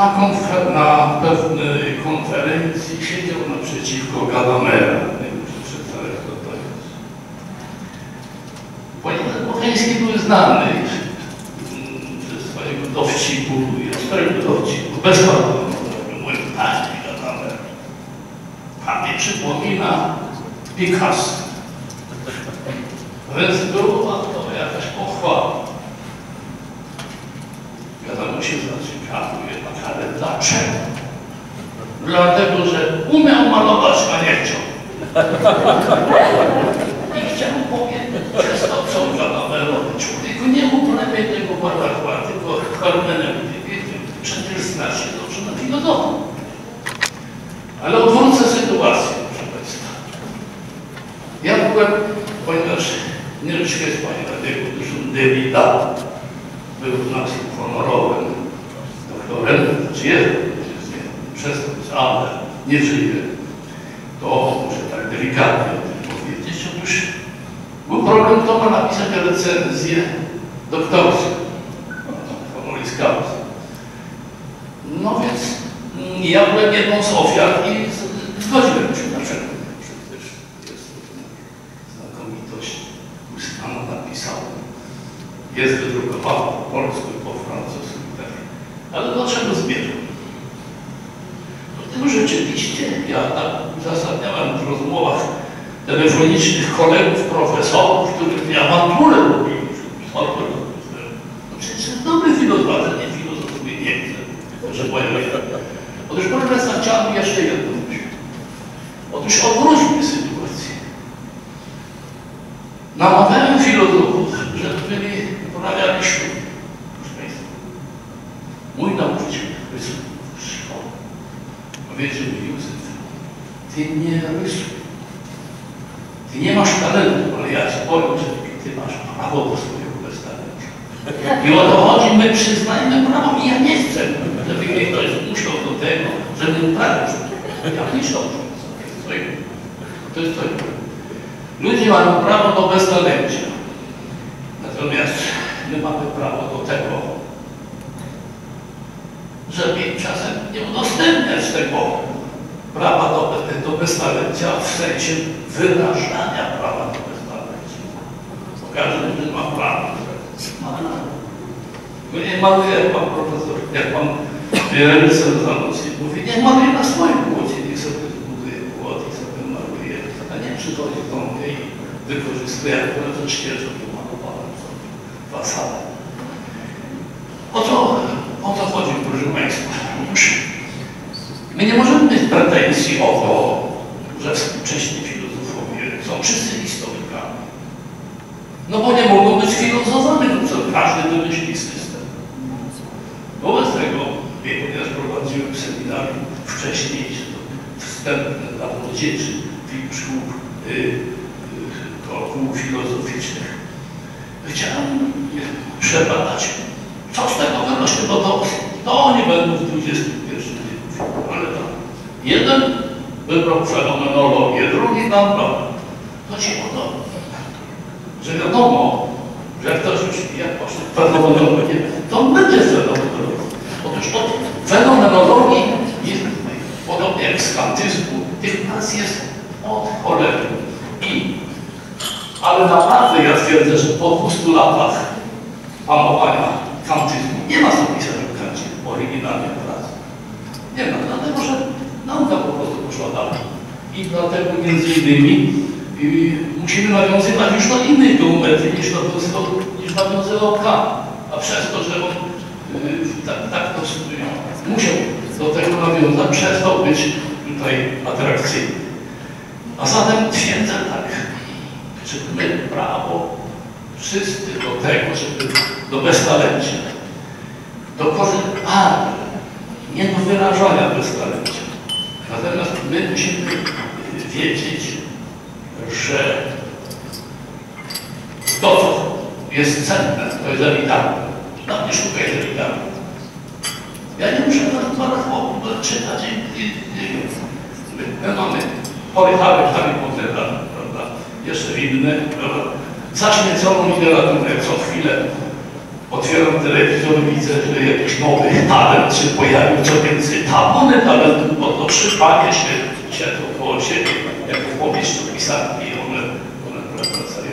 na, konfer- na pewnej konferencji siedział naprzeciwko Galamera. Nie wiem, czy przeczytałeś to to jest. Ponieważ Bocheński był znany ze swojego dowcipu i ostrego dowcipu, bez pardonu, mówił, panie Gadamer, pan mi przypomina Picasso. Więc była to jakaś pochwała. Dlatego się zastanawiam, ale dlaczego? Dlatego, że umiał malować, a nie chciał. *laughs* I chciałem powiedzieć, przez to co nowego człowieku nie mógł lepiej tego Barbarła, tylko Kornenem Przecież znasz się dobrze na filozofię. Ale odwrócę sytuację, proszę Państwa. Ja byłem, ponieważ nie jest Pani Radyku, to Dewida był w naszym honorowym doktorem, znaczy jest przestępstw, ale nie żyje, to muszę tak delikatnie powiedzieć. Otóż był problem, kto ma napisać recenzję doktorską, honoris causa. No więc ja byłem jedną z ofiar i con lewitanów. Pan nie szukaj lewitanów. Ja nie muszę nawet pana chłopów czytać i, i, i mamy pojechały sami potrzeba, prawda? Jeszcze inne, prawda? Zacznę Zaśmieconą literaturę co chwilę otwieram telewizor, widzę, że jakiś nowy talent się pojawił, co więcej, tabony talentu, bo to przypanie się siedzą koło siebie, jak w powieściu pisarki, one, one pracują.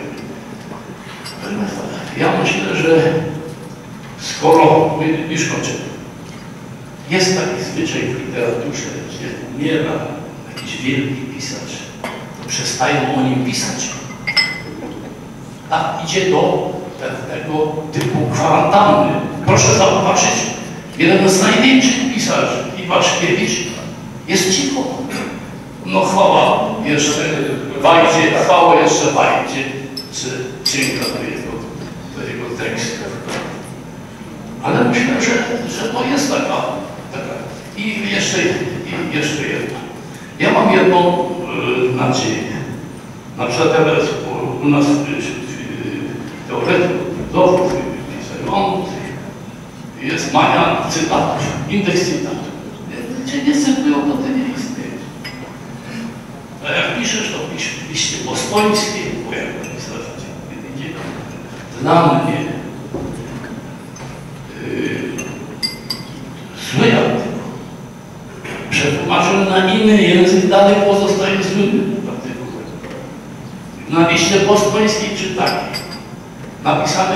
Ja myślę, że skoro, już kończę, jest taki zwyczaj w literaturze, gdzie umiera jakiś wielki pisarz, to przestają o nim pisać. A idzie do pewnego typu kwarantanny. Proszę zauważyć, jeden z największych pisarzy, Iwaszkiewicz, jest cicho. No chwała, jeszcze wajdzie, chwała jeszcze wajdzie, czy księga to jest do jego tekstu. Ale myślę, że, że to jest taka, taka. I jeszcze, i jeszcze jedna. Ja mam jedną y, nadzieję. Na przykład teraz u- nas y, y, teoretyk filozofów pisających jest mania cytatów, indeks cytatów. Gdzie nie cytują, to ty nie istniejesz. A jak piszesz, to pisz liście bostońskiej, bo jak dla mnie yy, zły artykuł. Przetłumaczony na inny język dalej pozostaje artykułem. Na liście bostońskiej czy takiej, napisany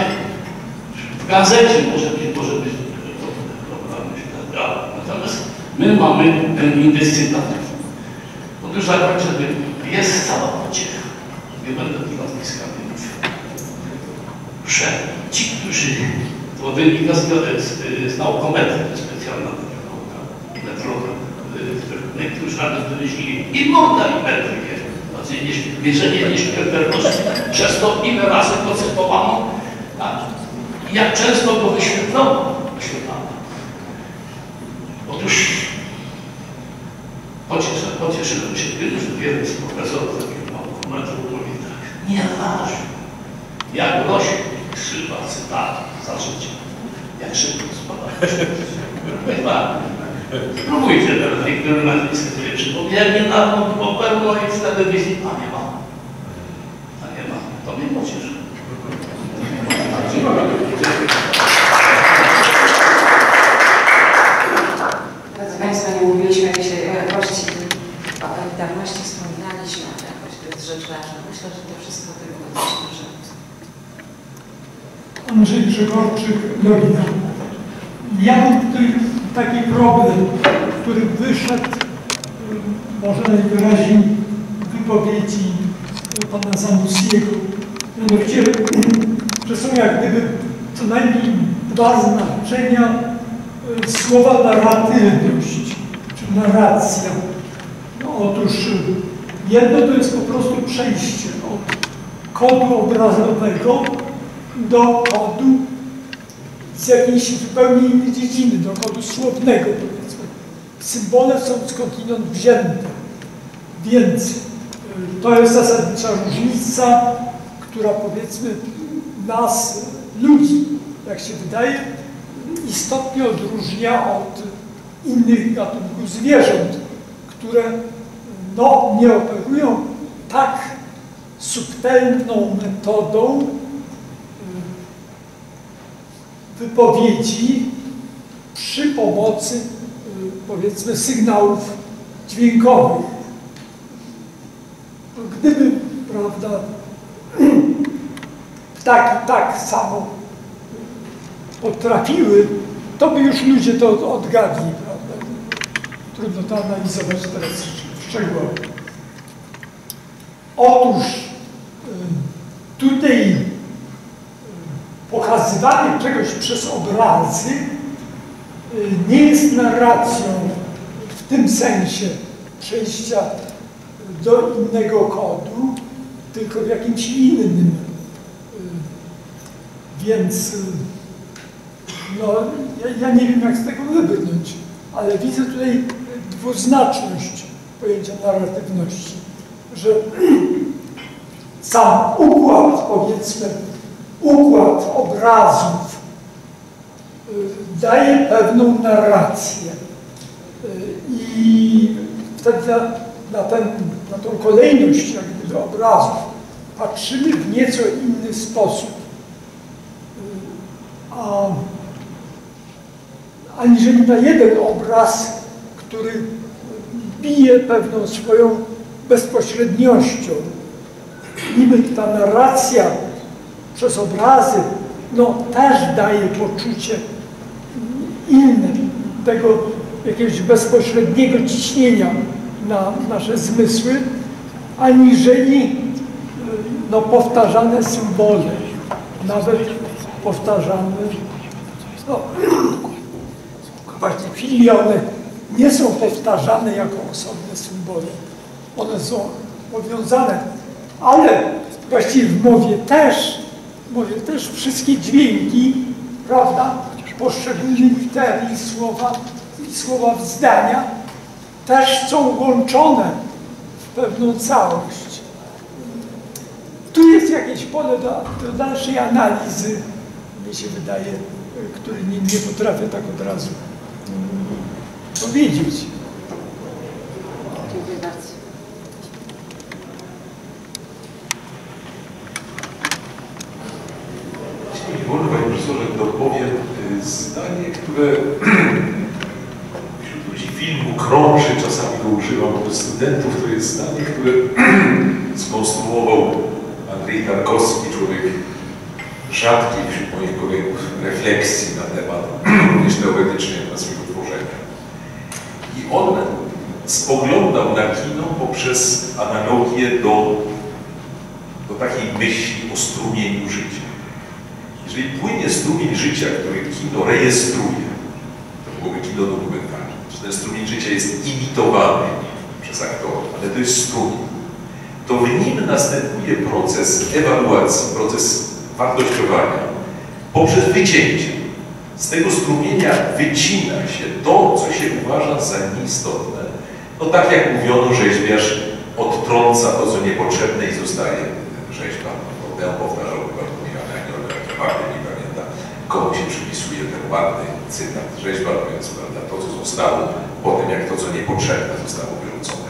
w gazecie może być, może być natomiast my mamy ten cytatów. Otóż zakończę, jest cała pociecha. Nie będę tu nazwiskami mówił. Że ci, którzy, wynika z, z, z naukometrii, to specjalna nauka, metrologa, y, niektórzy nawet wymyślili i morda i metrykę. Znaczy nie- mierzenie nieśmiertelności. Przez to ile razy pocytowano, tak. Jak często go wyświetlono, wyświetlano. Otóż Pocieszę, pocieszyłem się że wiele z profesorów takich naukometrów mówi tak, nieważne, jak rośnie krzywa cytatu za życia, jak szybko spada. Chyba. Spróbujcie teraz niektóre nazwiska sobie przypomnieli na bo pełno i w telewizji, a nie ma. A nie ma. To mnie pocieszy. Drodzy Państwo, nie mówiliśmy dzisiaj o jakości, o elitarności wspominaliśmy, ale jakość to jest rzecz ważna. Myślę, że to wszystko tylko. Andrzej Grzegorczyk, Lorina. Ja mam tutaj taki problem, który wyszedł y, może najwyraźniej wypowiedzi pana Zanussiego. Mianowicie, *clears throat* że są jak gdyby co najmniej dwa znaczenia y, słowa narratywność, czy narracja. No, otóż y, jedno to jest po prostu przejście od kodu obrazowego do kodu z jakiejś zupełnie innej dziedziny, do kodu słownego powiedzmy. Symbole są skądinąd wzięte, więc y, to jest zasadnicza różnica, która powiedzmy nas, ludzi, jak się wydaje, istotnie odróżnia od innych gatunków zwierząt, które no, nie operują tak subtelną metodą y, wypowiedzi przy pomocy y, powiedzmy sygnałów dźwiękowych. Gdyby, prawda, ptaki *clears throat* tak samo potrafiły, to by już ludzie to odgadli, prawda? Trudno to analizować teraz szczegółowo. Otóż y, tutaj pokazywanie czegoś przez obrazy y, nie jest narracją w tym sensie przejścia do innego kodu, tylko w jakimś innym. Y, Więc y, no, ja, ja nie wiem, jak z tego wybrnąć, ale widzę tutaj dwuznaczność pojęcia narratywności, że *clears throat* sam układ, powiedzmy, układ obrazów y, daje pewną narrację. Y, I wtedy na, na, ten, na tą kolejność jak gdyby obrazów patrzymy w nieco inny sposób. Y, A, aniżeli na jeden obraz, który bije pewną swoją bezpośredniością. Niby ta narracja przez obrazy, no też daje poczucie inne, tego jakiegoś bezpośredniego ciśnienia na nasze zmysły, aniżeli y, no, powtarzane symbole, nawet powtarzane, no, właśnie w chwili one nie są powtarzane jako osobne symbole, one są powiązane, ale właściwie w mowie też, w mowie też wszystkie dźwięki, prawda, poszczególne litery i słowa, i słowa w zdania też są łączone w pewną całość. Tu jest jakieś pole do, do dalszej analizy, mi się wydaje, który nie, nie potrafię tak od razu mm, powiedzieć. Dziękuję bardzo. Jeśli mi wolno, panie profesorze, to powiem y, zdanie, które wśród ludzi filmu krąży, czasami go używam do studentów, to jest zdanie, które skonstruował Andrzej Tarkowski, człowiek rzadki wśród moich kolegów refleksji na temat również teoretycznej naszego tworzenia. I on spoglądał na kino poprzez analogię do, do takiej myśli o strumieniu życia. Jeżeli płynie strumień życia, który kino rejestruje, to byłoby kino dokumentalne, że ten strumień życia jest imitowany przez aktorów, ale to jest strumień, to w nim następuje proces ewaluacji, proces wartościowania poprzez wycięcie. Z tego strumienia wycina się to, co się uważa za nieistotne. No tak jak mówiono, rzeźbiarz odtrąca to, co niepotrzebne i zostaje rzeźba. Odeon powtarzał chyba to Michał Anioł, jak ładny nie pamięta, komu się przypisuje ten ładny cytat rzeźba, więc prawda, to, co zostało po tym, jak to, co niepotrzebne zostało wyrzucone.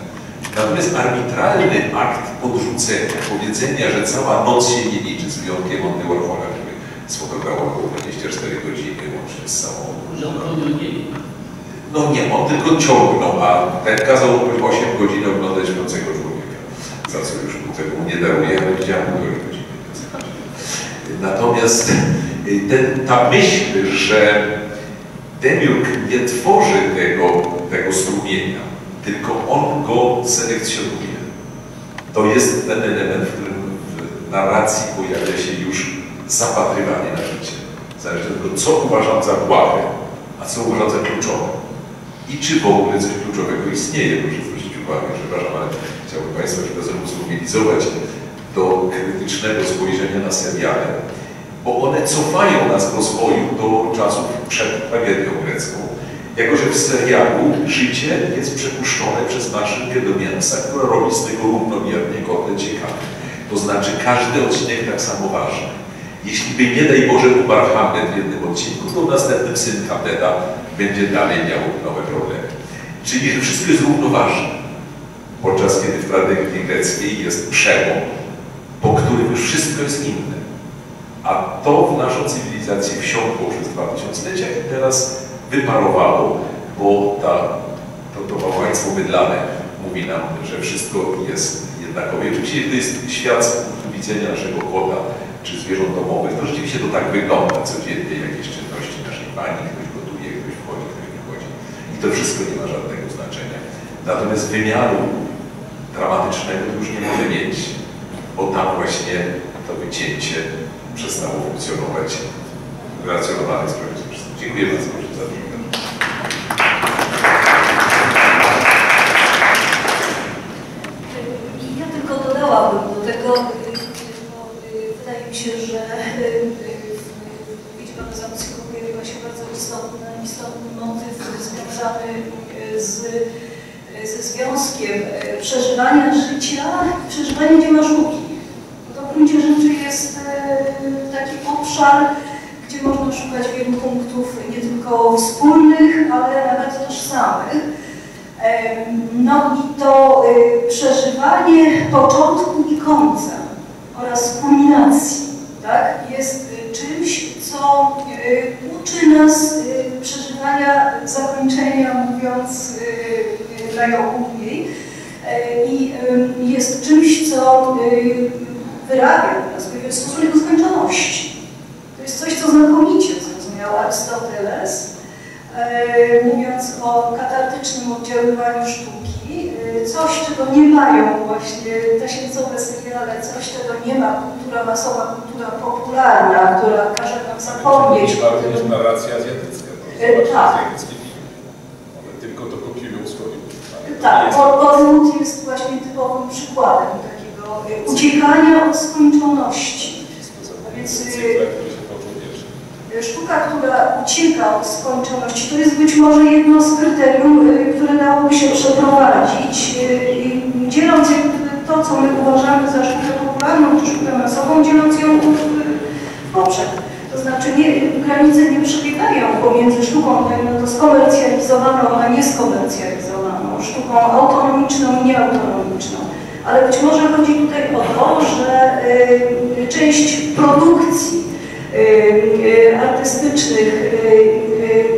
Natomiast arbitralny akt odrzucenia, powiedzenia, że cała noc się nie liczy z wyjątkiem Monty Warhola, który sfotografował 24 godziny łącznie z samą no nie, on tylko ciągnął, a ten kazał 8 godzin oglądać śpiącego człowieka, za co już mu tego nie daruje, ale widziałem godziny. Natomiast ten, ta myśl, że Demiurg nie tworzy tego, tego strumienia, tylko on go selekcjonuje. To jest ten element, w którym w narracji pojawia się już zapatrywanie na życie. Zależy od tego, co uważam za błahe, a co uważam za kluczowe. I czy w ogóle coś kluczowego istnieje. Proszę zwrócić uwagę, przepraszam, ale chciałbym Państwa przepraszam zmobilizować do krytycznego spojrzenia na seriale, bo one cofają nas w rozwoju do czasów przed tragedią grecką. Jako, że w serialu życie jest przepuszczone przez maszynkę do mięsa, która robi z tego równomiernie kotlet ciekawy. To znaczy każdy odcinek tak samo ważny. Jeśli by nie daj Boże umarł Hamlet w jednym odcinku, to następnym syn Hamleta będzie dalej miał nowe problemy. Czyli, że wszystko jest równoważne. Podczas kiedy w tradycji greckiej jest przełom, po którym już wszystko jest inne. A to w naszą cywilizację wsiąkło przez dwa tysiąclecia i teraz wyparowało, bo ta, to, to małżeństwo bydlane mówi nam, że wszystko jest jednakowe. Oczywiście to jest świat z punktu widzenia naszego kota czy zwierząt domowych, to rzeczywiście to tak wygląda codziennie, jakieś czynności naszej pani, ktoś gotuje, ktoś wchodzi, ktoś nie wchodzi. I to wszystko nie ma żadnego znaczenia. Natomiast wymiaru dramatycznego to już nie może mieć, bo tam właśnie to wycięcie przestało funkcjonować w sposób. Dziękuję bardzo za to. Ja tylko dodałabym do tego, bo wydaje mi się, że w liczbach zamysłów pojawiła się bardzo istotny, istotny motyw związany z, ze związkiem przeżywania życia i przeżywania dzieła sztuki. To w gruncie rzeczy jest taki obszar, gdzie można szukać wielu punktów nie tylko wspólnych, ale nawet tożsamych. No i to przeżywanie początku i końca oraz kulminacji tak, jest czymś, co uczy nas przeżywania zakończenia, mówiąc najogólniej, i jest czymś, co wyrabia w nas pewien stosunek do skończoności. To jest coś, co znakomicie zrozumiał Arystoteles, mówiąc o katartycznym oddziaływaniu sztuki, y, coś, czego nie mają właśnie tasiemcowe seriale, coś, czego nie ma kultura masowa, kultura popularna, która każe nam zapomnieć. Mieliśmy również narrację azjatycką. E, Zobaczcie tak. azjatyckie filmy. One tylko to kopiują z Hollywoodu. Tak, Jest- Bo- Bollywood jest właśnie typowym przykładem takiego y, uciekania od skończoności. Wszystko za A więc, y, cykle, które się toczą wiecznie. Sztuka, która ucieka od skończoności, to jest być może jedno z kryterium, y, które dałoby się przeprowadzić, i dzieląc to, co my uważamy za sztukę popularną czy sztukę masową, dzieląc ją w poprzek. To znaczy nie, granice nie przebiegają pomiędzy sztuką to skomercjalizowaną, a nieskomercjalizowaną, sztuką autonomiczną i nieautonomiczną. Ale być może chodzi tutaj o to, że y, część produkcji artystycznych y, y,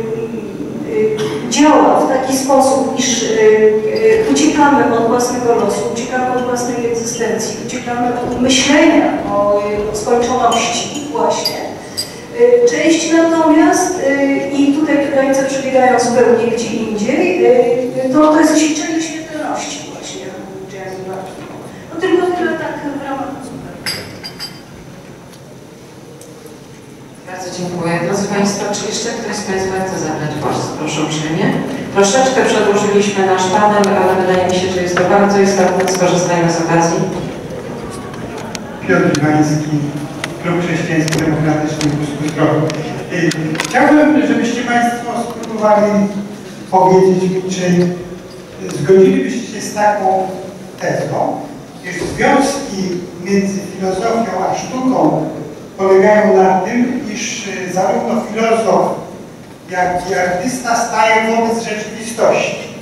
y, działa w taki sposób, iż uciekamy od własnego losu, uciekamy od własnej egzystencji, uciekamy od myślenia o, skończoności właśnie. Część natomiast, i tutaj granice przebiegają zupełnie gdzie indziej, to, to jest ćwiczenie śmiertelności właśnie jazzu. No tylko tyle tak w ramach Bardzo dziękuję. Drodzy Państwo, czy jeszcze ktoś z Państwa chce zabrać głos? Proszę uprzejmie. Troszeczkę przedłużyliśmy nasz panel, ale wydaje mi się, że jest to bardzo istotne. Skorzystajmy z okazji. Piotr Iwański, Klub Chrześcijańsko-Demokratyczny Puskustro. Chciałbym, żebyście Państwo spróbowali powiedzieć mi, czy zgodzilibyście się z taką tezą, iż związki między filozofią a sztuką polegają na tym, iż y, zarówno filozof, jak i artysta staje wobec rzeczywistości.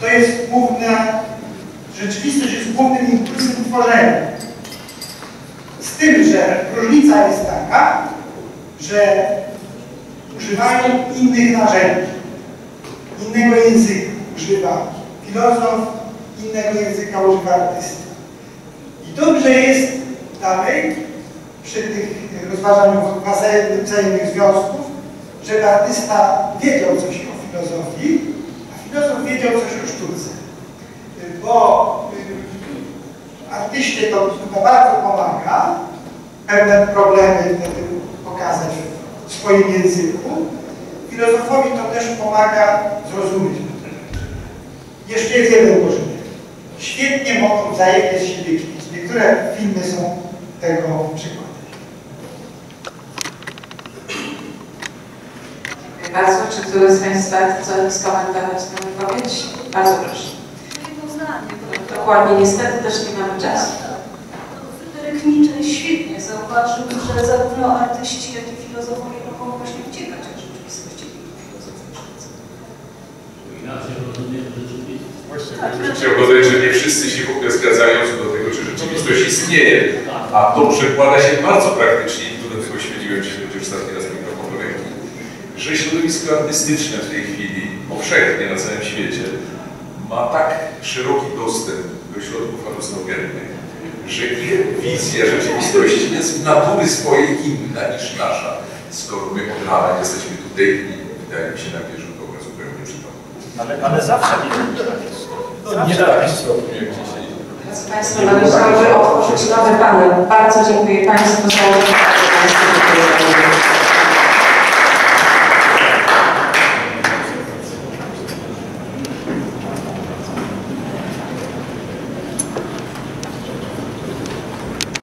To jest główna, rzeczywistość jest głównym impulsem tworzenia. Z tym, że różnica jest taka, że używają innych narzędzi, innego języka używa filozof, innego języka używa artysta. I dobrze jest dalej przy tych rozważaniach wzajemnych, związków, żeby artysta wiedział coś o filozofii, a filozof wiedział coś o sztuce. Bo y, artyście to bardzo pomaga pewne problemy pokazać w swoim języku. Filozofowi to też pomaga zrozumieć. Jeszcze jest jeden pożytek. Świetnie mogą wzajemnie z siebie kpić. Niektóre filmy są tego przykładem. Bardzo. Czy któryś z Państwa chce skomentować tę wypowiedź? Bardzo proszę. Jedno zdanie. bo- Dokładnie, niestety też nie mamy czasu. Fryderyk Nietzsche świetnie zauważył, że zarówno artyści, jak i filozofowie mogą właśnie uciekać od rzeczywistości. Inaczej rozumiem rzeczywistość. Właśnie, bym chciał dodać, że nie wszyscy się w ogóle zgadzają co do tego, czy rzeczywistość istnieje. A to przekłada się bardzo praktycznie, i tu do tego świeciłem się chociaż ostatni raz że środowisko artystyczne w tej chwili, powszechnie na całym świecie, ma tak szeroki dostęp do środków hallucinogennych, że ich wizja rzeczywistości jest w natury swojej inna niż nasza. Skoro my od rana jesteśmy tutaj i wydaje mi się na pierwszy rzut oka zupełnie przytomni. Ale, ale zawsze nie Nie w takim stopniu jak dzisiaj. Drodzy Państwo, należałoby otworzyć nowy panel. Bardzo dziękuję Państwu za uwagę.